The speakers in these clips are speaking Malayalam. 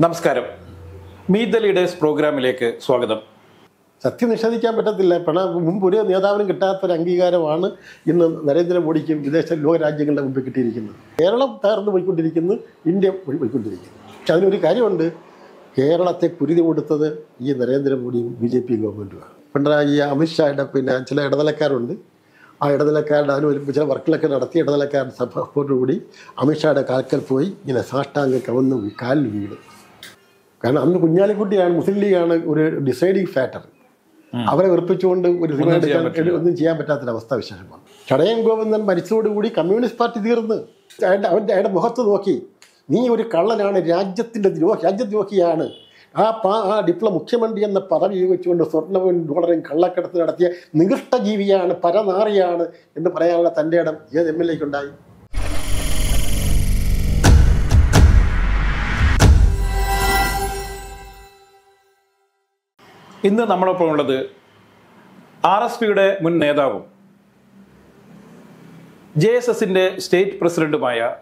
നമസ്കാരം. മീറ്റ് ദ ലീഡേഴ്സ് പ്രോഗ്രാമിലേക്ക് സ്വാഗതം. സത്യം നിഷേധിക്കാൻ പറ്റത്തില്ല. പണ മുമ്പ് ഒരു നേതാവിനും കിട്ടാത്തൊരു അംഗീകാരമാണ് ഇന്ന് നരേന്ദ്രമോദിക്കും വിദേശ ലോകരാജ്യങ്ങളുടെ മുമ്പിൽ കിട്ടിയിരിക്കുന്നത്. കേരളം തകർന്നു പോയിക്കൊണ്ടിരിക്കുന്നു ഇന്ത്യ പോയി- പോയിക്കൊണ്ടിരിക്കുന്നു. പക്ഷെ അതിനൊരു കാര്യമുണ്ട്. കേരളത്തെ കുരുതി കൊടുത്തത് ഈ നരേന്ദ്രമോദിയും ബി ജെ പി ഗവൺമെന്റുമാണ് പിണറായി അമിത്ഷായുടെ പിന്നെ ചില ഇടനിലക്കാരുണ്ട്. ആ ഇടനിലക്കാരുടെ അതിന് ചില വർക്കിലൊക്കെ നടത്തിയ ഇടനിലക്കാരുടെ സഭയോടുകൂടി അമിത്ഷായുടെ കാൽക്കൽ പോയി. ഇങ്ങനെ സാഷ്ടാംഗ കവന്ന് കാലിൽ വീണ്. കാരണം അന്ന് കുഞ്ഞാലിക്കുട്ടിയാണ് മുസ്ലിം ലീഗാണ് ഒരു ഡിസൈഡിങ് ഫാക്ടർ. അവരെ വെറുപ്പിച്ചുകൊണ്ട് ഒരു സിനിമ എടുക്കാൻ ഒന്നും ചെയ്യാൻ പറ്റാത്തൊരവസ്ഥ വിശേഷമാണ്. ചടയം ഗോവിന്ദൻ മരിച്ചതോടുകൂടി കമ്മ്യൂണിസ്റ്റ് പാർട്ടി തീർന്ന്. അയാളുടെ അവന്റെ അയാളുടെ മുഖത്ത് നോക്കി നീ ഒരു കള്ളനാണ് രാജ്യത്തിന്റെ ദ്രോഹി രാജ്യദ്രോഹിയാണ്. ആ പാ ആ ഡിപ്ലോ മുഖ്യമന്ത്രി എന്ന പദവി ഉപയോഗിച്ചുകൊണ്ട് സ്വർണവും ഡോളറും കള്ളക്കടത്ത് നടത്തിയ നികൃഷ്ടജീവിയാണ് പരനാറിയാണ് എന്ന് പറയാനുള്ള തന്റെ ഇടം ഏത് എം എൽ എക്കുണ്ടായി ഇന്ന് നമ്മളൊപ്പം ഉള്ളത് ആർ എസ് പിയുടെ മുൻ നേതാവും ജെ എസ് എസിന്റെ സ്റ്റേറ്റ് പ്രസിഡന്റുമായ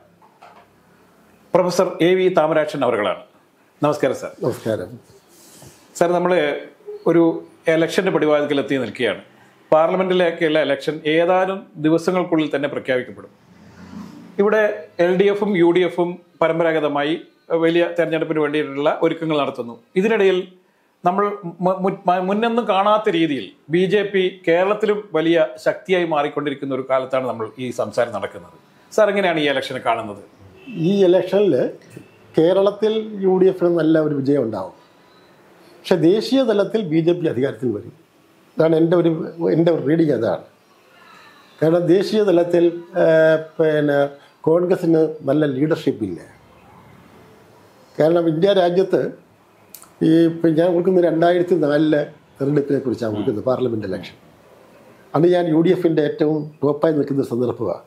പ്രൊഫസർ എ വി താമരാക്ഷൻ അവരുകളാണ്. നമസ്കാരം സാർ. നമസ്കാരം. സാർ നമ്മൾ ഒരു എലക്ഷന്റെ പടിവാതിക്കൽ എത്തി നിൽക്കുകയാണ്. പാർലമെന്റിലേക്കുള്ള ഇലക്ഷൻ ഏതാനും ദിവസങ്ങൾക്കുള്ളിൽ തന്നെ പ്രഖ്യാപിക്കപ്പെടും. ഇവിടെ എൽ ഡി എഫും യു ഡി എഫും പരമ്പരാഗതമായി വലിയ തെരഞ്ഞെടുപ്പിന് വേണ്ടിയിട്ടുള്ള ഒരുക്കങ്ങൾ നടത്തുന്നു. ഇതിനിടയിൽ നമ്മൾ മുന്നൊന്നും കാണാത്ത രീതിയിൽ ബി ജെ പി കേരളത്തിലും വലിയ ശക്തിയായി മാറിക്കൊണ്ടിരിക്കുന്ന ഒരു കാലത്താണ് നമ്മൾ ഈ സംസാരം നടക്കുന്നത്. സാർ എങ്ങനെയാണ് ഈ ഇലക്ഷനെ കാണുന്നത്? ഈ ഇലക്ഷനിൽ കേരളത്തിൽ യു ഡി എഫിന് നല്ല ഒരു വിജയം ഉണ്ടാവും. പക്ഷെ ദേശീയ തലത്തിൽ ബി ജെ പി അധികാരത്തിൽ വരും. അതാണ് എന്റെ ഒരു എന്റെ ഒരു റീഡിങ് അതാണ്. കാരണം ദേശീയ തലത്തിൽ പിന്നെ കോൺഗ്രസ്സിന് നല്ല ലീഡർഷിപ്പ് ഇല്ല? കാരണം ഇന്ത്യ രാജ്യത്ത് ഈ ഇപ്പം ഞാൻ കൊടുക്കുന്ന രണ്ടായിരത്തി നാലിലെ തെരഞ്ഞെടുപ്പിനെ കുറിച്ചാണ് കൊടുക്കുന്നത് പാർലമെന്റ് ഇലക്ഷൻ അന്ന് ഞാൻ യു ഡി എഫിന്റെ ഏറ്റവും ടോപ്പായി നിൽക്കുന്ന സന്ദർഭമാണ്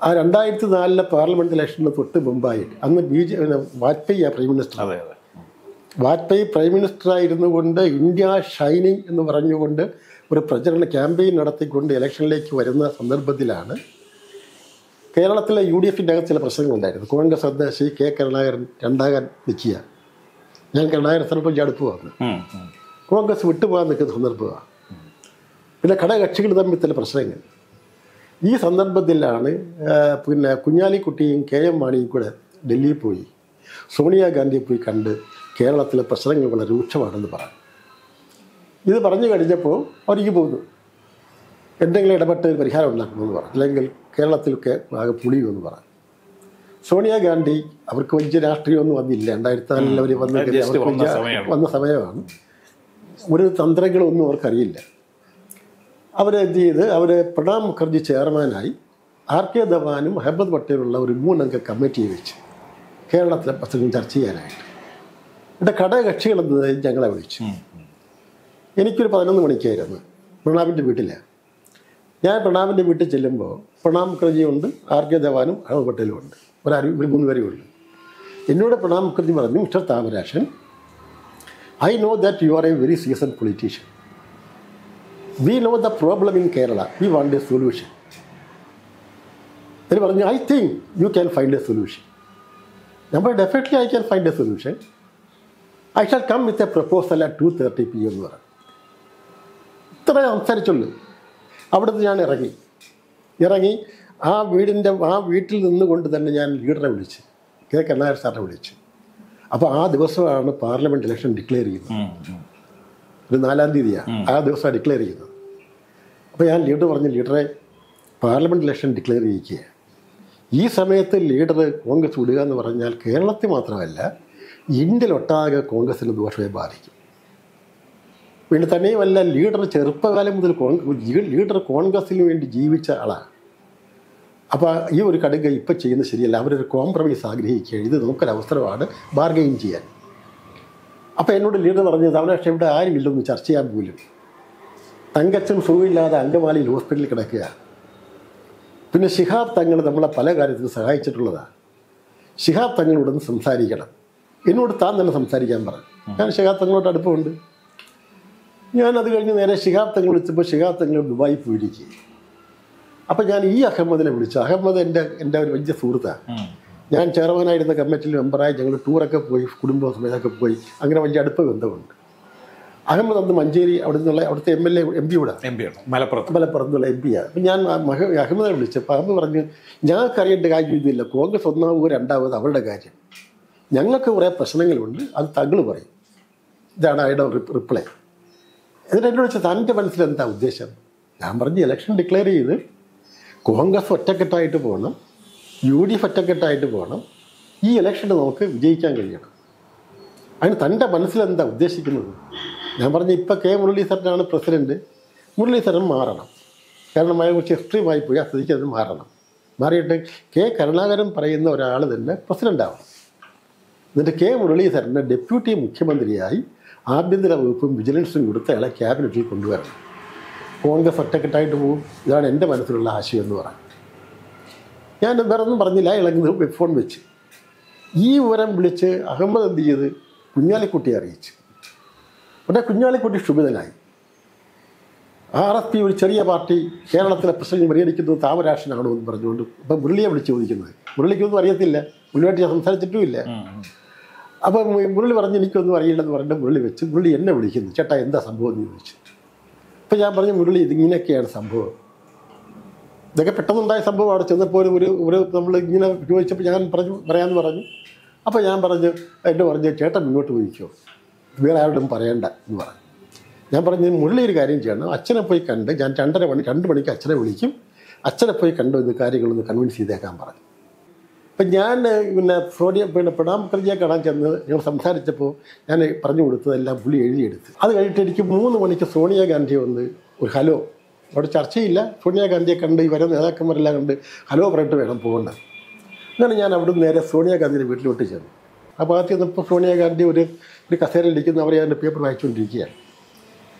ആ രണ്ടായിരത്തി നാലിലെ പാർലമെന്റ് ഇലക്ഷന് തൊട്ട് മുമ്പായിട്ട് അന്ന് ബി ജെ വാജ്പേയി ആ prime minister. Vajpayee prime minister ആയിരുന്നു കൊണ്ട് ഇന്ത്യ ഷൈനിങ് എന്ന് പറഞ്ഞുകൊണ്ട് ഒരു പ്രചരണ ക്യാമ്പയിൻ നടത്തിക്കൊണ്ട് ഇലക്ഷനിലേക്ക് വരുന്ന സന്ദർഭത്തിലാണ് കേരളത്തിലെ യു ഡി എഫിന്റെ അകത്ത് ചില പ്രശ്നങ്ങളുണ്ടായിരുന്നു കോൺഗ്രസ് അധ്യക്ഷ കെ കരുണാകരൻ രണ്ടാകാൻ നിൽക്കുക ഞാൻ കരുണാകരൻ സ്ഥലപ്പം അടുപ്പ് വന്നു. കോൺഗ്രസ് വിട്ടുപോകാൻ നിൽക്കുന്ന സന്ദർഭമാണ് പിന്നെ ഘടകകക്ഷികൾ തമ്മിൽ ചില പ്രശ്നങ്ങൾ. ഈ സന്ദർഭത്തിലാണ് പിന്നെ കുഞ്ഞാലിക്കുട്ടിയും കെ എം മാണിയും കൂടെ ഡൽഹിയിൽ പോയി. സോണിയാഗാന്ധിയെ പോയി കണ്ട് കേരളത്തിലെ പ്രശ്നങ്ങൾ വളരെ രൂക്ഷമാണെന്ന് പറഞ്ഞു. ഇത് പറഞ്ഞു കഴിഞ്ഞപ്പോൾ അവർക്ക് പോകുന്നു എന്തെങ്കിലും ഇടപെട്ട് പരിഹാരം ഉണ്ടാക്കണമെന്ന് പറഞ്ഞു. അല്ലെങ്കിൽ കേരളത്തിലൊക്കെ ആകെ പുളിയുമെന്ന് പറഞ്ഞു. സോണിയാഗാന്ധി അവർക്ക് വലിയ രാഷ്ട്രീയമൊന്നും വന്നില്ല. രണ്ടായിരത്തി നാലിൽ അവർ വന്ന് വന്ന വലിയ- സമയമാണ്. വന്ന സമയമാണ്. ഒരു തന്ത്രങ്ങളൊന്നും അവർക്കറിയില്ല. അവരെന്ത് ചെയ്ത്? അവർ പ്രണാബ് മുഖർജി ചെയർമാനായി ആർ കെ ധവാനും അഹമ്മദ് പട്ടേലുള്ള ഒരു മൂന്നംഗ കമ്മിറ്റിയെ വെച്ച് കേരളത്തിലെ പ്രശ്നം ചർച്ച ചെയ്യാനായിട്ട്. എന്റെ ഘടകകക്ഷികൾ എന്നത് ഞങ്ങളെ വിളിച്ചു. എനിക്കൊരു പതിനൊന്ന് മണിക്കായിരുന്നു. പ്രണാബിന്റെ വീട്ടിലാണ് ഞാൻ പ്രണാബിന്റെ വീട്ടിൽ ചെല്ലുമ്പോൾ പ്രണാബ് മുഖർജിയുണ്ട് ആർ കെ ധവാനും അഹമ്മദ് പട്ടേലും ഉണ്ട് ഒരാരും ഇവിടെ മൂന്ന് പേരേ ഉള്ളൂ. എന്നോട് പ്രണാബ് മുഖർജി പറഞ്ഞു mister Thamarasan I know that you are a very season politician we know the problem in Kerala we want a solution എന്ന് പറഞ്ഞു I think you can find a solution നമ്മൾ definitely I can find a solution I shall come with a proposal at two thirty P എന്ന് പറഞ്ഞു. ഇത്ര സംസാരിച്ചുള്ളൂ. അവിടുന്ന് ഞാൻ ഇറങ്ങി. ഇറങ്ങി ആ വീടിന്റെ ആ വീട്ടിൽ നിന്നുകൊണ്ട് തന്നെ ഞാൻ ലീഡറെ വിളിച്ച് കെ കരുണാകരൻ സാറിനെ വിളിച്ച്. അപ്പോൾ ആ ദിവസമാണ് പാർലമെന്റ് ഇലക്ഷൻ ഡിക്ലെയർ ചെയ്യുന്നത്. ഒരു നാലാം തീയതിയാണ് ആ ദിവസമാണ് ഡിക്ലെയർ ചെയ്യുന്നത്. അപ്പോൾ ഞാൻ ലീഡർ പറഞ്ഞു ലീഡറെ പാർലമെന്റ് ഇലക്ഷൻ ഡിക്ലെയർ ചെയ്യിക്കുക ഈ സമയത്ത് ലീഡർ കോൺഗ്രസ് വിടുക എന്ന് പറഞ്ഞാൽ കേരളത്തിൽ മാത്രമല്ല ഇന്ത്യയിലൊട്ടാകെ കോൺഗ്രസിന് ദോഷമായി ബാധിക്കും. പിന്നെ തന്നെയുമല്ല ലീഡർ ചെറുപ്പകാലം മുതൽ ലീഡർ കോൺഗ്രസിന് വേണ്ടി ജീവിച്ച ആളാണ് അപ്പോൾ ഈ ഒരു കടുക ഇപ്പം ചെയ്യുന്ന ശരിയല്ല. അവരൊരു കോംപ്രമൈസ് ആഗ്രഹിക്കുക ഇത് അവസരമാണ് ബാർഗെയിൻ ചെയ്യാൻ. അപ്പോൾ എന്നോട് ലീഡർ പറഞ്ഞത് അവനെ പക്ഷേ ഇവിടെ ഇല്ലെന്ന് ചർച്ച ചെയ്യാൻ പോലും. തങ്കച്ചൻ സുഖമില്ലാതെ അങ്കമാലിയിൽ ഹോസ്പിറ്റലിൽ കിടക്കുക പിന്നെ ശിഹാബ് തങ്ങൾ നമ്മളെ പല കാര്യത്തിനും സഹായിച്ചിട്ടുള്ളതാണ് ശിഹാബ് തങ്ങളോടൊന്ന് സംസാരിക്കണം. എന്നോട് താൻ തന്നെ സംസാരിക്കാൻ പറഞ്ഞു ഞാൻ ശിഹാബ് തങ്ങളോട് അടുപ്പമുണ്ട്. ഞാൻ അത് കഴിഞ്ഞ് നേരെ ശിഹാബ് തങ്ങൾ വിളിച്ചപ്പോൾ ശിഹാബ് തങ്ങൾ ദുബായി പോയിരിക്കുക അപ്പം ഞാൻ ഈ അഹമ്മദിനെ വിളിച്ചു. അഹമ്മദ് എന്റെ എന്റെ ഒരു വലിയ സുഹൃത്താണ് ഞാൻ ചെയർമാനായിരുന്ന കമ്മിറ്റിയിൽ മെമ്പറായി ഞങ്ങൾ ടൂറൊക്കെ പോയി കുടുംബ സമയത്തൊക്കെ പോയി. അങ്ങനെ വലിയ അടുപ്പ ബന്ധമുണ്ട്. അഹമ്മദ് അന്ന് മഞ്ചേരി അവിടെ നിന്നുള്ള അവിടുത്തെ M L A M P ഇവിടെ. എം മലപ്പുറത്ത്. മലപ്പുറത്ത് നിന്നുള്ള എം പിയാണ് അപ്പം ഞാൻ അഹമ്മദിനെ വിളിച്ചു. അഹമ്മദിനെ വിളിച്ചപ്പോൾ അഹമ്മദ് പറഞ്ഞു ഞങ്ങൾക്ക് അറിയേണ്ട കാര്യം ഇതില്ല കോൺഗ്രസ് ഒന്നാമത് രണ്ടാമത് അവരുടെ കാര്യം. ഞങ്ങൾക്ക് കുറേ പ്രശ്നങ്ങളുണ്ട്. അത് തങ്ങൾ പറയും. ഇതാണ് അയാളുടെ റിപ്ലൈ. എന്നിട്ട് എന്നോട് വെച്ചാൽ തന്റെ മനസ്സിൽ എന്താ ഉദ്ദേശം? ഞാൻ പറഞ്ഞ് ഇലക്ഷൻ ഡിക്ലെയർ ചെയ്ത് കോൺഗ്രസ് ഒറ്റക്കെട്ടായിട്ട് പോകണം യു ഡി എഫ് ഒറ്റക്കെട്ടായിട്ട് പോകണം ഈ ഇലക്ഷന് നമുക്ക് വിജയിക്കാൻ കഴിയണം. അതിന് തന്റെ മനസ്സിലെന്താ ഉദ്ദേശിക്കുന്നത്? ഞാൻ പറഞ്ഞ ഇപ്പോൾ കെ മുരളീധരനാണ് പ്രസിഡന്റ് മുരളീധരൻ മാറണം. കാരണം അയാൾ കുറച്ച് എക്സ്ട്രീമായി പോയി ആ സ്ഥിതിക്ക് അത് മാറണം. മാറിയിട്ട് കെ കരുണാകരൻ പറയുന്ന ഒരാൾ തന്നെ പ്രസിഡന്റാവണം എന്നിട്ട് കെ മുരളീധരനെ ഡെപ്യൂട്ടി മുഖ്യമന്ത്രിയായി ആഭ്യന്തര വകുപ്പും വിജിലൻസും കൊടുത്ത് അയാളെ ക്യാബിനറ്റിൽ കൊണ്ടുവരണം. കോൺഗ്രസ് ഒറ്റക്കെട്ടായിട്ട് പോകും ഇതാണ് എന്റെ മനസ്സിലുള്ള ആശയം എന്ന് പറയാം. ഞാൻ വേറെ ഒന്നും പറഞ്ഞില്ല. ഇളകുന്നത് ഫോൺ വെച്ച്. ഈ വിവരം വിളിച്ച് അഹമ്മദ് എന്ത് ചെയ്ത്? കുഞ്ഞാലിക്കുട്ടിയെ അറിയിച്ചു. ഉടനെ കുഞ്ഞാലിക്കുട്ടി ക്ഷുഭിതനായി. ആർ എസ് പി ഒരു ചെറിയ പാർട്ടി കേരളത്തിലെ പ്രശ്നങ്ങൾ പരിഹരിക്കുന്നത് താമരാഷനാണോ എന്ന് പറഞ്ഞുകൊണ്ട് ഇപ്പം മുരളിയെ വിളിച്ച് ചോദിക്കുന്നത്. മുരളിക്കൊന്നും അറിയത്തില്ല. മുരളിയായിട്ട് ഞാൻ സംസാരിച്ചിട്ടുമില്ല. അപ്പം മുരളി പറഞ്ഞ് എനിക്കൊന്നും അറിയില്ലെന്ന് പറഞ്ഞിട്ട് മുരളി വെച്ച് മുരളി എന്നെ വിളിക്കുന്നു. ചേട്ടാ എന്താ സംഭവം എന്ന് ചോദിച്ചു. അപ്പം ഞാൻ പറഞ്ഞു മുരളി ഇതിങ്ങനെയൊക്കെയാണ് സംഭവം. ഇതൊക്കെ പെട്ടെന്നുണ്ടായ സംഭവം അവിടെ ചെന്നപ്പോൾ ഒരു ഒരു ഒരു നമ്മൾ ഇങ്ങനെ ചോദിച്ചപ്പോൾ ഞാൻ പറഞ്ഞു പറയാമെന്ന് പറഞ്ഞു. അപ്പോൾ ഞാൻ പറഞ്ഞു എന്റെ പറഞ്ഞു ചേട്ടൻ മുന്നോട്ട് പോയിക്കോ. വേറെ ആരോടും പറയണ്ട എന്ന് പറഞ്ഞു. ഞാൻ പറഞ്ഞു മുരളി ഒരു കാര്യം ചെയ്യണം. അച്ഛനെ പോയി കണ്ട് ഞാൻ രണ്ടര മണി രണ്ട് മണിക്ക് അച്ഛനെ വിളിക്കും. അച്ഛനെ പോയി കണ്ടു ഇത് കാര്യങ്ങളൊന്ന് കൺവിൻസ് ചെയ്തേക്കാൻ പറഞ്ഞു. അപ്പം ഞാൻ പിന്നെ സോണിയ പിന്നെ പ്രണാം മുഖർജിയെ കാണാൻ ചെന്ന് ഞങ്ങൾ സംസാരിച്ചപ്പോൾ ഞാൻ പറഞ്ഞു കൊടുത്തതെല്ലാം പുള്ളി എഴുതിയെടുത്ത്. അത് കഴിഞ്ഞിട്ട് എനിക്ക് മൂന്ന് മണിക്ക് സോണിയാഗാന്ധി വന്ന് ഒരു ഹലോ അവിടെ ചർച്ചയില്ല. സോണിയാഗാന്ധിയെ കണ്ട് ഈ വരുന്ന നേതാക്കന്മാരെല്ലാം കണ്ട് ഹലോ പറഞ്ഞിട്ട് വേണം പോകേണ്ടത് അങ്ങനെ ഞാൻ അവിടുന്ന് നേരെ സോണിയാഗാന്ധിയുടെ വീട്ടിലോട്ട് ചെന്നു. അപ്പോൾ ആദ്യം ചെന്നപ്പോൾ സോണിയാഗാന്ധി ഒരു ഒരു കസേരയിൽ ഇരിക്കുന്ന. അവരെ അതിന്റെ പേപ്പർ വായിച്ചുകൊണ്ടിരിക്കുകയാണ്.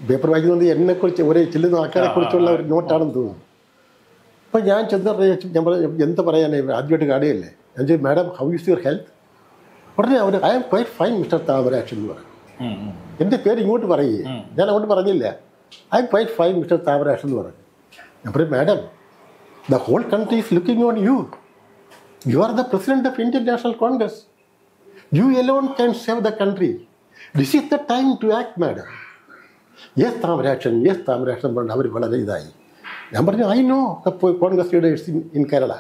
പേപ്പർ വായിക്കുന്നത് എന്നെക്കുറിച്ച് ഒരേ ചെല്ലുന്ന ആൾക്കാരെ കുറിച്ചുള്ള ഒരു നോട്ടാണെന്ന് തോന്നുന്നു. അപ്പോൾ ഞാൻ ചെന്ന് പറഞ്ഞു ഞാൻ പറഞ്ഞു എന്ത് പറയാനേ ആദ്യമായിട്ട് കാണുകയല്ലേ? ഞാൻ ചോദിച്ചു madam how is your health ഉടനെ അവർ I am quite fine mister Thamarakshan എന്ന് പറഞ്ഞു. എന്റെ പേര് ഇങ്ങോട്ട് പറയുകയെ. ഞാൻ അങ്ങോട്ട് പറഞ്ഞില്ല. I am quite fine mister Thamarakshan എന്ന് പറഞ്ഞു ഞാൻ പറയും madam the whole country is looking on you you are the president of Indian National Congress you alone can save the country this is the time to act madam yes Thamarakshan yes Thamarakshan പറഞ്ഞു അവർ വളരെ ഇതായി. ഞാൻ പറഞ്ഞു I know the Congress leaders in Kerala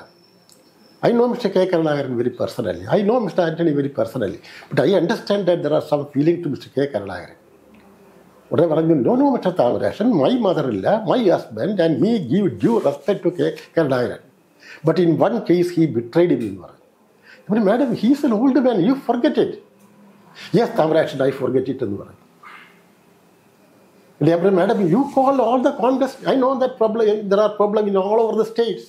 I know mister K Karunakaran very personally I know mister Antony very personally but I understand that there are some feeling to mister K Karunakaran ഉടനെ പറഞ്ഞു no no mister Thamarakshan my mother ഇല്ല my husband and me give due respect to K Karunakaran but in one case he betrayed me എന്ന് പറഞ്ഞു ഞാൻ പറഞ്ഞു madam he's an old man you forget it yes Thamarakshan I forget it എന്ന് പറഞ്ഞു ഞാൻ പറഞ്ഞു madam you call all the Congress I know that problem there are problem in all over the states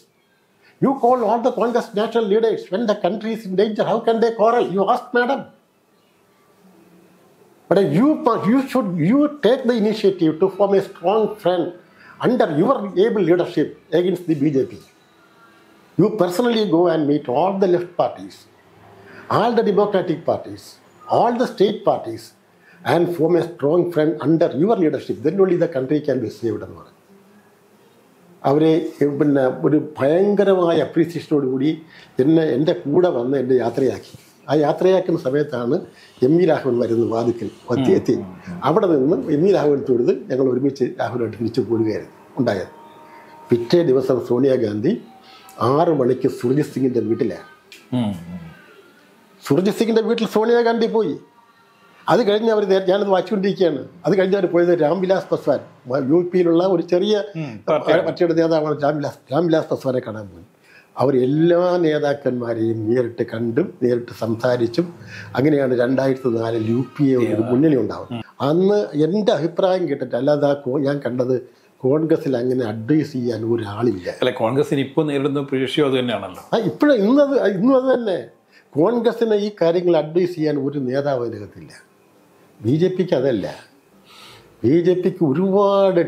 You call all the Congress national leaders when the country is in danger. How can they quarrel? You ask, madam. But you, you should you take the initiative to form a strong front under your able leadership against the BJP. You personally go and meet all the left parties, all the democratic parties, all the state parties, and form a strong front under your leadership. Then only the country can be saved. അവരെ പിന്നെ ഒരു ഭയങ്കരമായ അപ്രീസിയേഷനോടുകൂടി എന്നെ എന്റെ കൂടെ വന്ന് എന്റെ യാത്രയാക്കി. ആ യാത്രയാക്കുന്ന സമയത്താണ് എം വി രാഘവൻ വരുന്നത് വാതിക്കൽ എത്തി. എത്തി അവിടെ നിന്ന് എം വി രാഘവൻ തൊഴുത് ഞങ്ങൾ ഒരുമിച്ച് രാഹുലായിട്ട് തിരിച്ചു പോരുകയായിരുന്നു ഉണ്ടായത്. പിറ്റേ ദിവസം സോണിയാഗാന്ധി ആറു മണിക്ക് സുർജിത് സിംഗിന്റെ വീട്ടിലാണ്. സുർജിത് സിംഗിന്റെ വീട്ടിൽ സോണിയാഗാന്ധി പോയി. അത് കഴിഞ്ഞ് അവർ ഞാനത് വായിച്ചുകൊണ്ടിരിക്കുകയാണ്. അത് കഴിഞ്ഞ് അവർ പോയത് രാംവിലാസ് പസ്വാൻ. യു പിയിലുള്ള ഒരു ചെറിയ പക്ഷിയുടെ പാർട്ടിയുടെ നേതാവാണ് രാംവിലാസ് രാംവിലാസ് പസ്വാനെ കാണാൻ പോയി. അവർ എല്ലാ നേതാക്കന്മാരെയും നേരിട്ട് കണ്ടും നേരിട്ട് സംസാരിച്ചും അങ്ങനെയാണ് രണ്ടായിരത്തി നാലിൽ യു പി എ ഒരു മുന്നണി ഉണ്ടാവുന്നത്. അന്ന് എന്റെ അഭിപ്രായം കേട്ടിട്ട് അല്ലാതെ ആ ഞാൻ കണ്ടത് കോൺഗ്രസിൽ അങ്ങനെ അഡ്വൈസ് ചെയ്യാൻ ഒരാളില്ല. അല്ല കോൺഗ്രസിന് ഇപ്പോൾ നേരിടുന്ന പ്രതീക്ഷയോ അത് തന്നെയാണല്ലോ. ആ ഇപ്പോഴും ഇന്നത് ഇന്നും അത് തന്നെ. കോൺഗ്രസിന് ഈ കാര്യങ്ങൾ അഡ്വൈസ് ചെയ്യാൻ ഒരു നേതാവ് അതിനകത്തില്ല ബി ജെ പിക്ക് അതല്ല. ബി ജെ പിക്ക് ഒരുപാട്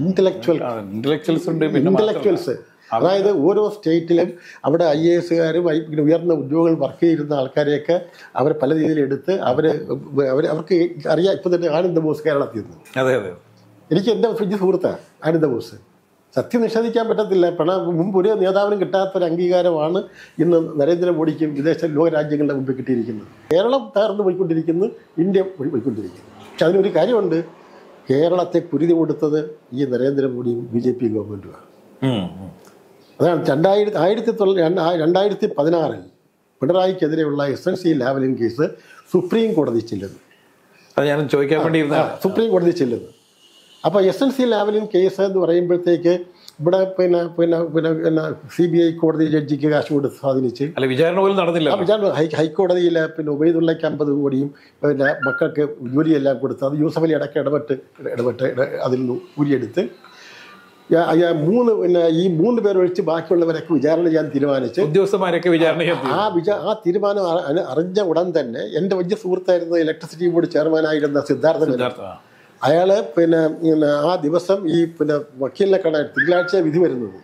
ഇന്റലക്ച്വൽ ഇന്റലക്ച്വൽസ് ഉണ്ട് പിന്നെ ഇന്റലക്ച്വൽസ് അതായത് ഓരോ സ്റ്റേറ്റിലും അവിടെ ഐ എ എസുകാരും ഉയർന്ന ഉദ്യോഗങ്ങൾ വർക്ക് ചെയ്തിരുന്ന ആൾക്കാരെയൊക്കെ അവർ പല രീതിയിൽ എടുത്ത് അവർ അവർ അവർക്ക് അറിയാം. ഇപ്പം തന്നെ ആനന്ദ ബോസ് കേരളത്തിൽ നിന്ന്. അതെ അതെ. എനിക്ക് എന്റെ ഫ്രിഡ്ജ് സുഹൃത്താണ് ആനന്ദ ബോസ്. സത്യം നിഷേധിക്കാൻ പറ്റത്തില്ല. പിണ മുമ്പ് ഒരു നേതാവിനും കിട്ടാത്തൊരു അംഗീകാരമാണ് ഇന്ന് നരേന്ദ്രമോദിക്കും വിദേശ ലോകരാജ്യങ്ങളുടെ മുമ്പിൽ കിട്ടിയിരിക്കുന്നത്. കേരളം തകർന്നു പോയിക്കൊണ്ടിരിക്കുന്നു ഇന്ത്യ പോയി- പോയിക്കൊണ്ടിരിക്കുന്നു. പക്ഷെ അതിനൊരു കാര്യമുണ്ട്. കേരളത്തെ കുരുതി കൊടുത്തത് ഈ നരേന്ദ്രമോദിയും ബി ജെ പി ഗവൺമെന്റുമാണ്. അതാണ് രണ്ടായിരത്തി ആയിരത്തി തൊള്ള രണ്ടായിരത്തി പതിനാറിൽ പിണറായിക്കെതിരെയുള്ള S N C Lavalin case supreme കോടതി ചെല്ലുന്നു. അത് ഞാൻ ചോദിക്കാൻ വേണ്ടി സുപ്രീം കോടതി ചെല്ലുന്നു. അപ്പോൾ എസ് എൻ സി ലെവലിൽ കേസ് എന്ന് പറയുമ്പോഴത്തേക്ക് ഇവിടെ പിന്നെ പിന്നെ പിന്നെ പിന്നെ സി ബി ഐ കോടതി ജഡ്ജിക്ക് കാശ് കൊടുത്ത് സ്വാധീനിച്ച്. അല്ല വിചാരണ പോലും നടന്നില്ല വിചാരണ ഹൈ ഹൈക്കോടതിയിൽ പിന്നെ ഉബൈദുള്ളയ്ക്ക് അമ്പത് കോടിയും പിന്നെ മക്കൾക്ക് ജോലിയെല്ലാം കൊടുത്ത് അത് യൂസഫ് അലി അടക്കം ഇടപെട്ട് ഇടപെട്ട് ഇട- അതിൽ നിന്ന് ഊരിയെടുത്ത് മൂന്ന് പിന്നെ ഈ മൂന്ന് പേരൊഴിച്ച് ബാക്കിയുള്ളവരൊക്കെ വിചാരണ ചെയ്യാൻ തീരുമാനിച്ച് ഉദ്യോഗസ്ഥന്മാരൊക്കെ വിചാരണ ആ വിച ആ തീരുമാനം അറിഞ്ഞ ഉടൻ തന്നെ എന്റെ വലിയ സുഹൃത്തായിരുന്ന ഇലക്ട്രിസിറ്റി ബോർഡ് ചെയർമാനായിരുന്ന സിദ്ധാർത്ഥൻ അയാൾ പിന്നെ പിന്നെ ആ ദിവസം ഈ പിന്നെ വക്കീലിനെ കാണാൻ തിങ്കളാഴ്ച വിധി വരുന്നത്.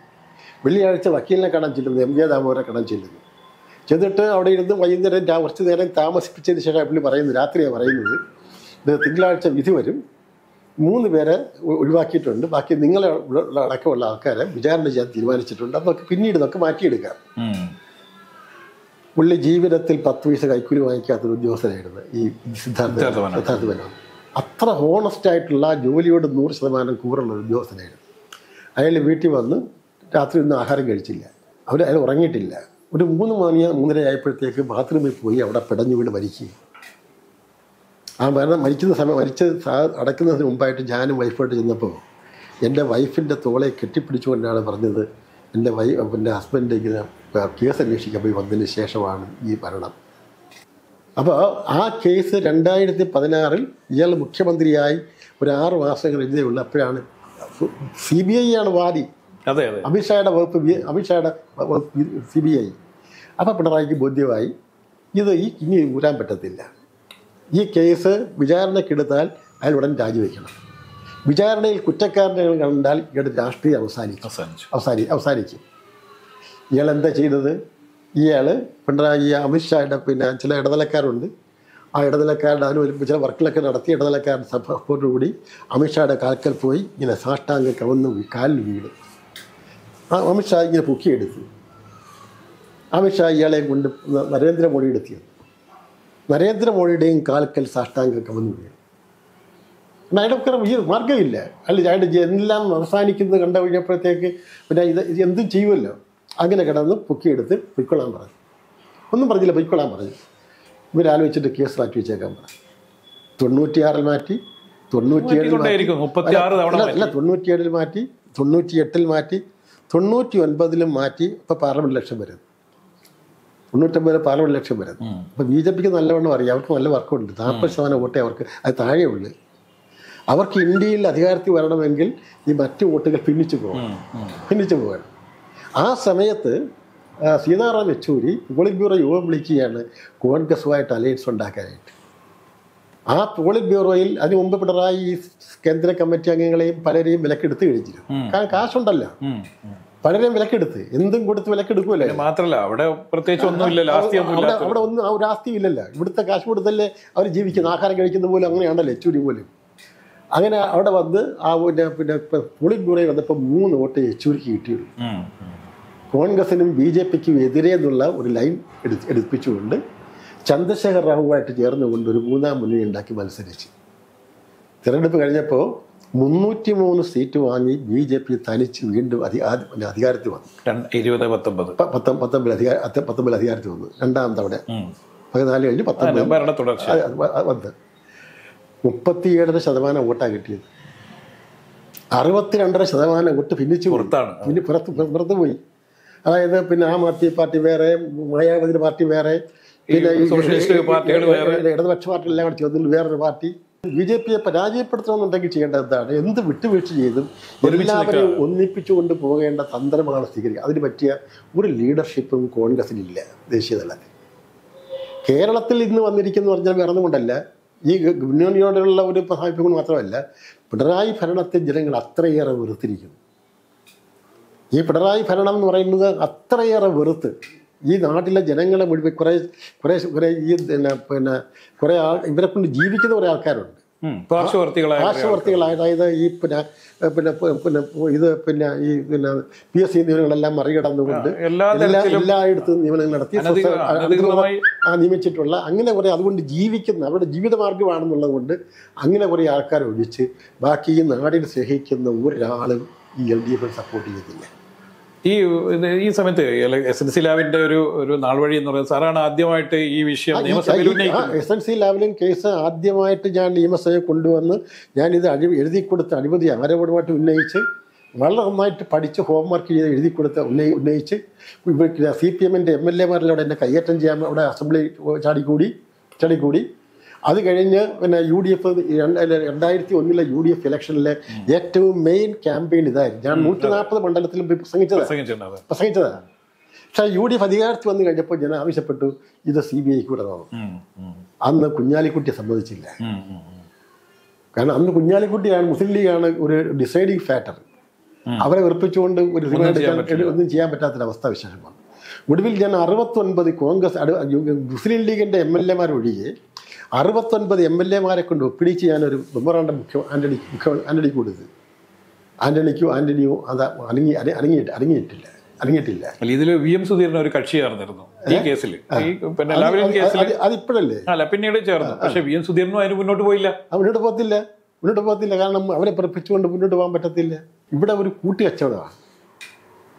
വെള്ളിയാഴ്ച വക്കീലിനെ കാണാൻ ചെല്ലുന്നത് എം ജെ ദാമോദരെ കാണാൻ ചെല്ലുന്നു ചെന്നിട്ട് അവിടെ ഇരുന്ന് വൈകുന്നേരം കുറച്ച് നേരം താമസിപ്പിച്ചതിന് ശേഷം പുള്ളി പറയുന്നു രാത്രിയാണ് പറയുന്നത്. ഇത് തിങ്കളാഴ്ച വിധി വരും. മൂന്ന് പേരെ ഒഴിവാക്കിയിട്ടുണ്ട്. ബാക്കി നിങ്ങളെ അടക്കമുള്ള ആൾക്കാരെ വിചാരണ ചെയ്യാൻ തീരുമാനിച്ചിട്ടുണ്ട്. അതൊക്കെ പിന്നീട് നമുക്ക് മാറ്റിയെടുക്കാം. പുള്ളി ജീവിതത്തിൽ പത്ത് പൈസ കൈക്കൂലി വാങ്ങിക്കാത്തൊരു ഉദ്യോഗസ്ഥനായിരുന്നു. ഈ സിദ്ധാർത്ഥ സിദ്ധാർത്ഥ മേനോൻ. അത്ര ഹോണസ്റ്റ് ആയിട്ടുള്ള ജോലിയോട് നൂറ് ശതമാനം കൂറുള്ള ഒരു ഉദ്യോഗസ്ഥനായിരുന്നു. അയാൾ വീട്ടിൽ വന്ന് രാത്രി ഒന്നും ആഹാരം കഴിച്ചില്ല. അവർ അയാൾ ഉറങ്ങിയിട്ടില്ല. ഒരു മൂന്ന് മണി മൂന്നര ആയപ്പോഴത്തേക്ക് ബാത്റൂമിൽ പോയി അവിടെ പിടഞ്ഞു വീട് മരിക്കുക. ആ മരണം മരിക്കുന്ന സമയം മരിച്ച അടയ്ക്കുന്നതിന് മുമ്പായിട്ട് ഞാനും വൈഫായിട്ട് ചെന്നപ്പോൾ എന്റെ വൈഫിന്റെ തോളെ കെട്ടിപ്പിടിച്ചുകൊണ്ടാണ് പറഞ്ഞത് എന്റെ വൈ എന്റെ ഹസ്ബൻഡ് ഇങ്ങനെ കേസ് അന്വേഷിക്കാൻ പോയി വന്നതിന് ശേഷമാണ് ഈ മരണം. അപ്പോൾ ആ കേസ് രണ്ടായിരത്തി പതിനാറിൽ ഇയാൾ മുഖ്യമന്ത്രിയായി ഒരു ആറ് മാസം കഴിഞ്ഞതേ ഉള്ളൂ. അപ്പോഴാണ് സി ബി ഐ ആണ് വാദി. അതെ അതെ. അമിത്ഷായുടെ വകുപ്പ് അമിത്ഷായുടെ സി ബി ഐ. അപ്പോൾ പിണറായിക്ക് ബോധ്യമായി ഇത് ഈ ഇനി ഊരാൻ പറ്റത്തില്ല. ഈ കേസ് വിചാരണയ്ക്കെടുത്താൽ അയാൾ ഉടൻ രാജിവെക്കണം. വിചാരണയിൽ കുറ്റക്കാരനെ കണ്ടാൽ ഇയാളുടെ രാഷ്ട്രീയം അവസാനിക്കും. അവസാനിച്ചു. അവസാനി അവസാനിക്കും. ഇയാൾ എന്താ ചെയ്തത്? ഇയാൾ പിണറായി അമിത്ഷായുടെ പിന്നെ ചില ഇടനിലക്കാരുണ്ട്. ആ ഇടനിലക്കാരുടെ അനുവദിപ്പ് ചില വർക്കിലൊക്കെ നടത്തി ഇടനിലക്കാരുടെ സപ്പോർട്ടോടുകൂടി അമിത്ഷായുടെ കാൽക്കൽ പോയി ഇങ്ങനെ സാഷ്ടാംഗം കവന്ന് കാലിൽ വീട് ആ അമിത്ഷാ ഇങ്ങനെ പൊക്കിയെടുത്തു. അമിത്ഷാ ഇയാളെ കൊണ്ട് നരേന്ദ്രമോദി എടുത്തിയത് നരേന്ദ്രമോദിയുടെയും കാൽക്കൽ സാഷ്ടാംഗം കവന്ന് വീണു. അയാൾക്ക് ഈ മാർഗമില്ല. അല്ല അയാളുടെ എല്ലാം അവസാനിക്കുന്നത് കണ്ട കഴിഞ്ഞപ്പോഴത്തേക്ക് പിന്നെ ഇത് എന്തും ചെയ്യുമല്ലോ. അങ്ങനെ കിടന്ന് പൊക്കിയെടുത്ത് പൊയ്ക്കൊള്ളാൻ പറഞ്ഞു. ഒന്നും പറഞ്ഞില്ല പൊയ്ക്കൊള്ളാൻ പറഞ്ഞു. ഇവരാലോചിച്ചിട്ട് കേസ് മാറ്റി വെച്ചേക്കാൻ പറഞ്ഞു. തൊണ്ണൂറ്റിയാറിൽ മാറ്റി തൊണ്ണൂറ്റിയേഴിൽ മാറ്റി. മാറ്റിക്കൊണ്ടേയിരിക്കും. 36 തവണ അല്ല, തൊണ്ണൂറ്റിയേഴിൽ മാറ്റി തൊണ്ണൂറ്റിയെട്ടിൽ മാറ്റി തൊണ്ണൂറ്റി ഒൻപതിലും മാറ്റി ഇപ്പം പാർലമെന്റ് ലക്ഷം വരുന്നു തൊണ്ണൂറ്റൊമ്പത് പാർലമെന്റ് ലക്ഷം വരുന്നു അപ്പോൾ ബി ജെ പിക്ക് നല്ലവണ്ണം അറിയാം അവർക്ക് നല്ല വർക്കുണ്ട്. നാൽപ്പത് ശതമാനം വോട്ടേ അവർക്ക് അത് താഴെയുള്ളൂ അവർക്ക് ഇന്ത്യയിൽ അധികാരത്തിൽ വരണമെങ്കിൽ ഈ മറ്റു വോട്ടുകൾ ഭിന്നിച്ചു പോകണം. ഭിന്നിച്ചു പോകണം. ആ സമയത്ത് സീതാറാം യെച്ചൂരി പോളിറ്റ് ബ്യൂറോ യോഗം വിളിക്കുകയാണ് കോൺഗ്രസുമായിട്ട് അലയൻസ് ഉണ്ടാക്കാനായിട്ട്. ആ പോളിറ്റ് ബ്യൂറോയിൽ അതിന് മുമ്പ് പിണറായി ഈ കേന്ദ്ര കമ്മിറ്റി അംഗങ്ങളെയും പലരെയും വിലക്കെടുത്ത് കഴിഞ്ഞിരുന്നു. കാരണം കാശുണ്ടല്ലോ. പലരെയും വിലക്കെടുത്ത്. എന്തും കൊടുത്ത് വിലക്കെടുക്കുമല്ലോ പിന്നെ മാത്രല്ല അവിടെ പ്രത്യേകിച്ച് ഒന്നുമില്ല ലാസ്തി ഒന്നും അവിടെ ഒന്നും ആ ഒരു ആസ്തിയും ഇല്ലല്ലോ. ഇവിടുത്തെ കാശ് കൊടുത്തല്ലേ അവർ ജീവിക്കുന്ന? ആഹാരം കഴിക്കുന്ന പോലും അങ്ങനെയാണല്ലോ യെച്ചൂരി പോലും. അങ്ങനെ അവിടെ വന്ന് ആ പിന്നെ പിന്നെ പോളിറ്റ് ബ്യൂറോയിൽ വന്നപ്പോൾ മൂന്ന് വോട്ട് യെച്ചൂരിക്ക് കിട്ടിയുള്ളൂ. കോൺഗ്രസിനും ബി ജെ പിക്കും എതിരെ എന്നുള്ള ഒരു ലൈൻ എടു എടുപ്പിച്ചുകൊണ്ട് ചന്ദ്രശേഖർ റാവുമായിട്ട് ചേർന്നുകൊണ്ട് ഒരു മൂന്നാം മുന്നണി ഉണ്ടാക്കി മത്സരിച്ച്. തിരഞ്ഞെടുപ്പ് കഴിഞ്ഞപ്പോൾ മുന്നൂറ്റി മൂന്ന് സീറ്റ് വാങ്ങി ബി ജെ പി തനിച്ച് വീണ്ടും അധി അധികാരത്തിൽ വന്നു. ഇരുപത് പത്തൊമ്പത്. പത്തൊമ്പത് അധികാര പത്തൊമ്പത് അധികാരത്തിൽ വന്നു. രണ്ടാം തവണ. പതിനാല് കഴിഞ്ഞ് പത്തൊമ്പത്. വന്ന് മുപ്പത്തിയേഴര ശതമാനം വോട്ടാണ് കിട്ടിയത്. അറുപത്തിരണ്ടര ശതമാനം വോട്ട് ഭിന്നിച്ചു പുറത്താണ്. പിന്നെ പുറത്ത് പുറത്ത് പോയി. അതായത് പിന്നെ ആം ആദ്മി പാർട്ടി വേറെ മായാവതി പാർട്ടി വേറെ പിന്നെ. ഇടതുപക്ഷ പാർട്ടി എല്ലാം കൂടെ ചേർന്നിട്ട് വേറൊരു പാർട്ടി. ബി ജെ പിയെ പരാജയപ്പെടുത്തണമെന്നുണ്ടെങ്കിൽ ചെയ്യേണ്ടത് എന്താണ്? എന്ത് വിട്ടുവീഴ്ച ചെയ്തും എല്ലാവരെയും ഒന്നിപ്പിച്ചുകൊണ്ട് പോകേണ്ട തന്ത്രമാണ് സ്വീകരിക്കുക. അതിന് പറ്റിയ ഒരു ലീഡർഷിപ്പും കോൺഗ്രസിനില്ല ദേശീയ തലത്തിൽ. കേരളത്തിൽ ഇന്ന് വന്നിരിക്കുന്നു പറഞ്ഞാൽ വേറെ ഒന്നും കൊണ്ടല്ല. ഈ മുന്നണിയോടുള്ള ഒരു പ്രഭാവിപ്പ് കൊണ്ട് മാത്രമല്ല പിണറായി ഭരണത്തെ ജനങ്ങൾ അത്രയേറെ വെറുത്തിരിക്കുന്നു. ഈ പിണറായി ഭരണം എന്ന് പറയുന്നത് അത്രയേറെ വെറുത്ത്. ഈ നാട്ടിലെ ജനങ്ങളെ മുഴുവൻ കുറേ കുറേ കുറേ ഈ പിന്നെ പിന്നെ കുറേ ആൾ ഇവരെ കൊണ്ട് ജീവിക്കുന്ന കുറേ ആൾക്കാരുണ്ട്. പാർശ്വവർത്തികളായത് പാർശ്വവർത്തികളായ പാർശ്വവർത്തികളായ അതായത് ഈ പിന്നെ പിന്നെ പിന്നെ ഇത് പിന്നെ ഈ പിന്നെ പി എസ് സി നിയമനങ്ങളെല്ലാം മറികടന്നുകൊണ്ട് എല്ലാ എല്ലായിടത്തും നിയമനങ്ങൾ നടത്തി നിയമിച്ചിട്ടുള്ള അങ്ങനെ കുറേ അതുകൊണ്ട് ജീവിക്കുന്ന അവരുടെ ജീവിതമാർഗമാണെന്നുള്ളത് കൊണ്ട് അങ്ങനെ കുറേ ആൾക്കാരെ ഒഴിച്ച് ബാക്കി ഈ നാടിനെ സ്നേഹിക്കുന്ന ഒരാളും ഈ എൽ ഡി എഫിൽ സപ്പോർട്ട് ചെയ്തില്ല. ഈ ഈ സമയത്ത് എസ് എൻ സി ലാബിന്റെ ഒരു ഒരു നാൾ വഴി എന്ന് പറയുന്നത് സാറാണ് ആദ്യമായിട്ട് ഈ വിഷയം നിയമസഭയിൽ S N C Lavalin case ആദ്യമായിട്ട് ഞാൻ നിയമസഭയിൽ കൊണ്ടുവന്ന് ഞാൻ ഇത് അഴി എഴുതി കൊടുത്ത അഴിമതി ആരോപണമായിട്ട് ഉന്നയിച്ച് വളരെ നന്നായിട്ട് പഠിച്ച് ഹോംവർക്ക് ചെയ്ത് എഴുതി കൊടുത്ത് ഉന്നയി ഉന്നയിച്ച് സി പി എമ്മിന്റെ എം എൽ എമാരിലൂടെ എന്നെ കയ്യേറ്റം ചെയ്യാൻ അവിടെ അസംബ്ലി ചാടിക്കൂടി ചാടിക്കൂടി. അത് കഴിഞ്ഞ് പിന്നെ യു ഡി എഫ് രണ്ടായിരത്തി ഒന്നിലെ യു ഡി എഫ് ഇലക്ഷനിലെ ഏറ്റവും മെയിൻ ക്യാമ്പയിൻ ഇതായിരുന്നു. ഞാൻ നൂറ്റി നാൽപ്പത് മണ്ഡലത്തിലും പ്രസംഗിച്ചതാണ് പക്ഷേ യു ഡി എഫ് അധികാരത്തിൽ വന്നു കഴിഞ്ഞപ്പോൾ ഞാൻ ആവശ്യപ്പെട്ടു ഇത് സി ബി ഐക്ക് കൂടെ ഉം, അന്ന് കുഞ്ഞാലിക്കുട്ടിയെ സമ്മതിച്ചില്ല. കാരണം അന്ന് കുഞ്ഞാലിക്കുട്ടിയാണ് മുസ്ലിം ലീഗാണ് ഒരു ഡിസൈഡിങ് ഫാക്ടർ അവരെ വെറുപ്പിച്ചുകൊണ്ട് ഒരു ഒന്നും ചെയ്യാൻ പറ്റാത്തൊരവസ്ഥ വിശേഷമാണ്. ഒടുവിൽ ഞാൻ അറുപത്തൊൻപത് കോൺഗ്രസ് മുസ്ലിം ലീഗിന്റെ എം എൽ എമാർ ഒഴികെ അറുപത്തൊൻപത് എം എൽ എമാരെ കൊണ്ട് ഒപ്പിടിച്ച് ഞാനൊരു മെമ്മറാണ്ടം മുഖ്യ ആന്റണി മുഖ്യ ആന്റണിക്ക് കൊടുത്തു. ആന്റണിക്കോ ആന്റണിയോ അത് അനങ്ങി അന- അനങ്ങിയിട്ട് അനങ്ങിയിട്ടില്ല അനങ്ങിയിട്ടില്ല. ഇതിൽ വി എം സുധീരൻ ഒരു കക്ഷി ചേർന്നിരുന്നു ഈ കേസിൽ പിന്നെ ലാവലിൻ കേസിൽ അത് അതിപ്പോഴല്ലേ അല്ല പിന്നീട് ചേർന്നു. പക്ഷേ വി എം സുധീരനും അതിന് മുന്നോട്ട് പോയില്ല. മുന്നോട്ട് പോകത്തില്ല. മുന്നോട്ട് പോകത്തില്ല. കാരണം അവരെ പറപ്പിച്ചുകൊണ്ട് മുന്നോട്ട് പോകാൻ പറ്റത്തില്ല. ഇവിടെ ഒരു കൂട്ടുകച്ചവടമാണ്.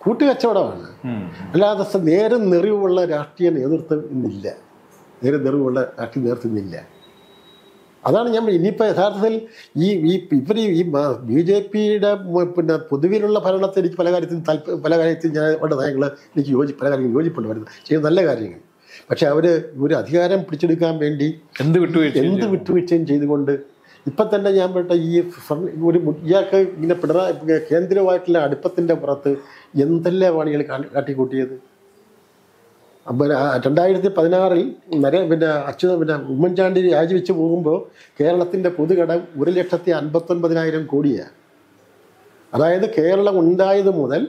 കൂട്ടുകച്ചവടമാണ്. അല്ലാതെ നേരം നെറിവുള്ള രാഷ്ട്രീയ നേതൃത്വം ഇന്നില്ല. നേരെ നെറിവുള്ള ആക്കി നിർത്തുന്നില്ല. അതാണ് ഞാൻ. ഇനിയിപ്പോൾ യഥാർത്ഥത്തിൽ ഈ ഈ ഇവർ ഈ ബി ജെ പിയുടെ പിന്നെ പൊതുവിലുള്ള ഭരണത്തെ എനിക്ക് പല കാര്യത്തിലും താല്പര്യം പല കാര്യത്തിലും ഞാൻ വേണ്ട നയങ്ങൾ എനിക്ക് യോജി പല കാര്യങ്ങളും യോജിപ്പുണ്ട്. വരുന്നത് ചെയ്യുന്ന നല്ല കാര്യങ്ങൾ. പക്ഷെ അവർ ഒരു അധികാരം പിടിച്ചെടുക്കാൻ വേണ്ടി എന്ത് വിട്ടുവീഴ്ച എന്ത് വിട്ടുവീഴ്ചയും ചെയ്തുകൊണ്ട് ഇപ്പം തന്നെ ഞാൻ പറഞ്ഞ ഈ ഒരു ഇയാൾക്ക് ഇങ്ങനെ പിണറായി കേന്ദ്രമായിട്ടുള്ള അടുപ്പത്തിന്റെ പുറത്ത് എന്തെല്ലാം വാണികൾ കാട്ടിക്കൂട്ടിയത്? അപ്പം രണ്ടായിരത്തി പതിനാറിൽ നര പിന്നെ അച്യുത പിന്നെ ഉമ്മൻചാണ്ടി രാജിവെച്ച് പോകുമ്പോൾ കേരളത്തിന്റെ പൊതുകടം ഒരു ലക്ഷത്തി അൻപത്തൊൻപതിനായിരം കോടിയാണ് അതായത് കേരളം ഉണ്ടായത് മുതൽ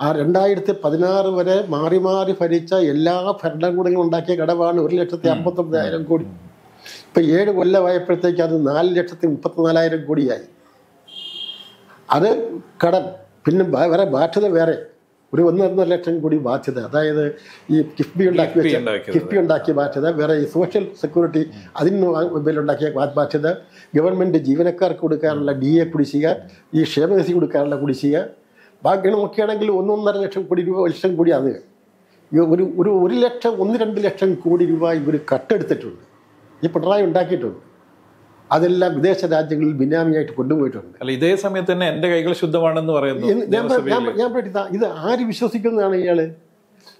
ആ രണ്ടായിരത്തി പതിനാറ് വരെ മാറി മാറി ഭരിച്ച എല്ലാ ഭരണകൂടങ്ങളും ഉണ്ടാക്കിയ കടമാണ് ഒരു ലക്ഷത്തി അമ്പത്തൊമ്പതിനായിരം കോടി. ഇപ്പം ഏഴ് കൊല്ലമായപ്പോഴത്തേക്ക് അത് നാല് ലക്ഷത്തി മുപ്പത്തിനാലായിരം കോടിയായി. അത് കടം പിന്നെ വേറെ ബാധ്യത വേറെ. ഒരു ഒന്നൊന്നര ലക്ഷം കൂടി ബാധ്യത. അതായത് ഈ കിഫ്ബി ഉണ്ടാക്കി വെച്ച. കിഫ്ബി ഉണ്ടാക്കിയ ബാധ്യത വേറെ ഈ സോഷ്യൽ സെക്യൂരിറ്റി അതിന് ഉണ്ടാക്കിയ ബാധ്യത ഗവൺമെന്റ് ജീവനക്കാർക്ക് കൊടുക്കാനുള്ള ഡി എ കുടിശ്ശിക ഈ ക്ഷേമനിധി കൊടുക്കാനുള്ള കുടിശ്ശിക ബാക്കി നോക്കുകയാണെങ്കിൽ ഒന്നൊന്നര ലക്ഷം കോടി രൂപ ലക്ഷം കൂടി അത് ഒരു ഒരു ഒരു ലക്ഷം ഒന്ന് രണ്ട് ലക്ഷം കോടി രൂപ ഇവർ കട്ടെടുത്തിട്ടുണ്ട്. ഈ പിണറായി ഉണ്ടാക്കിയിട്ടുണ്ട്. അതെല്ലാം വിദേശ രാജ്യങ്ങളിൽ ബിനാമിയായിട്ട് കൊണ്ടുപോയിട്ടുണ്ട്. അല്ല ഇതേ സമയത്ത് തന്നെ എന്റെ കൈകൾ ശുദ്ധമാണെന്ന് പറയുന്നു ഞാൻ പറ്റി ഇത് ആര് വിശ്വസിക്കുന്നതാണ് ഇയാൾ?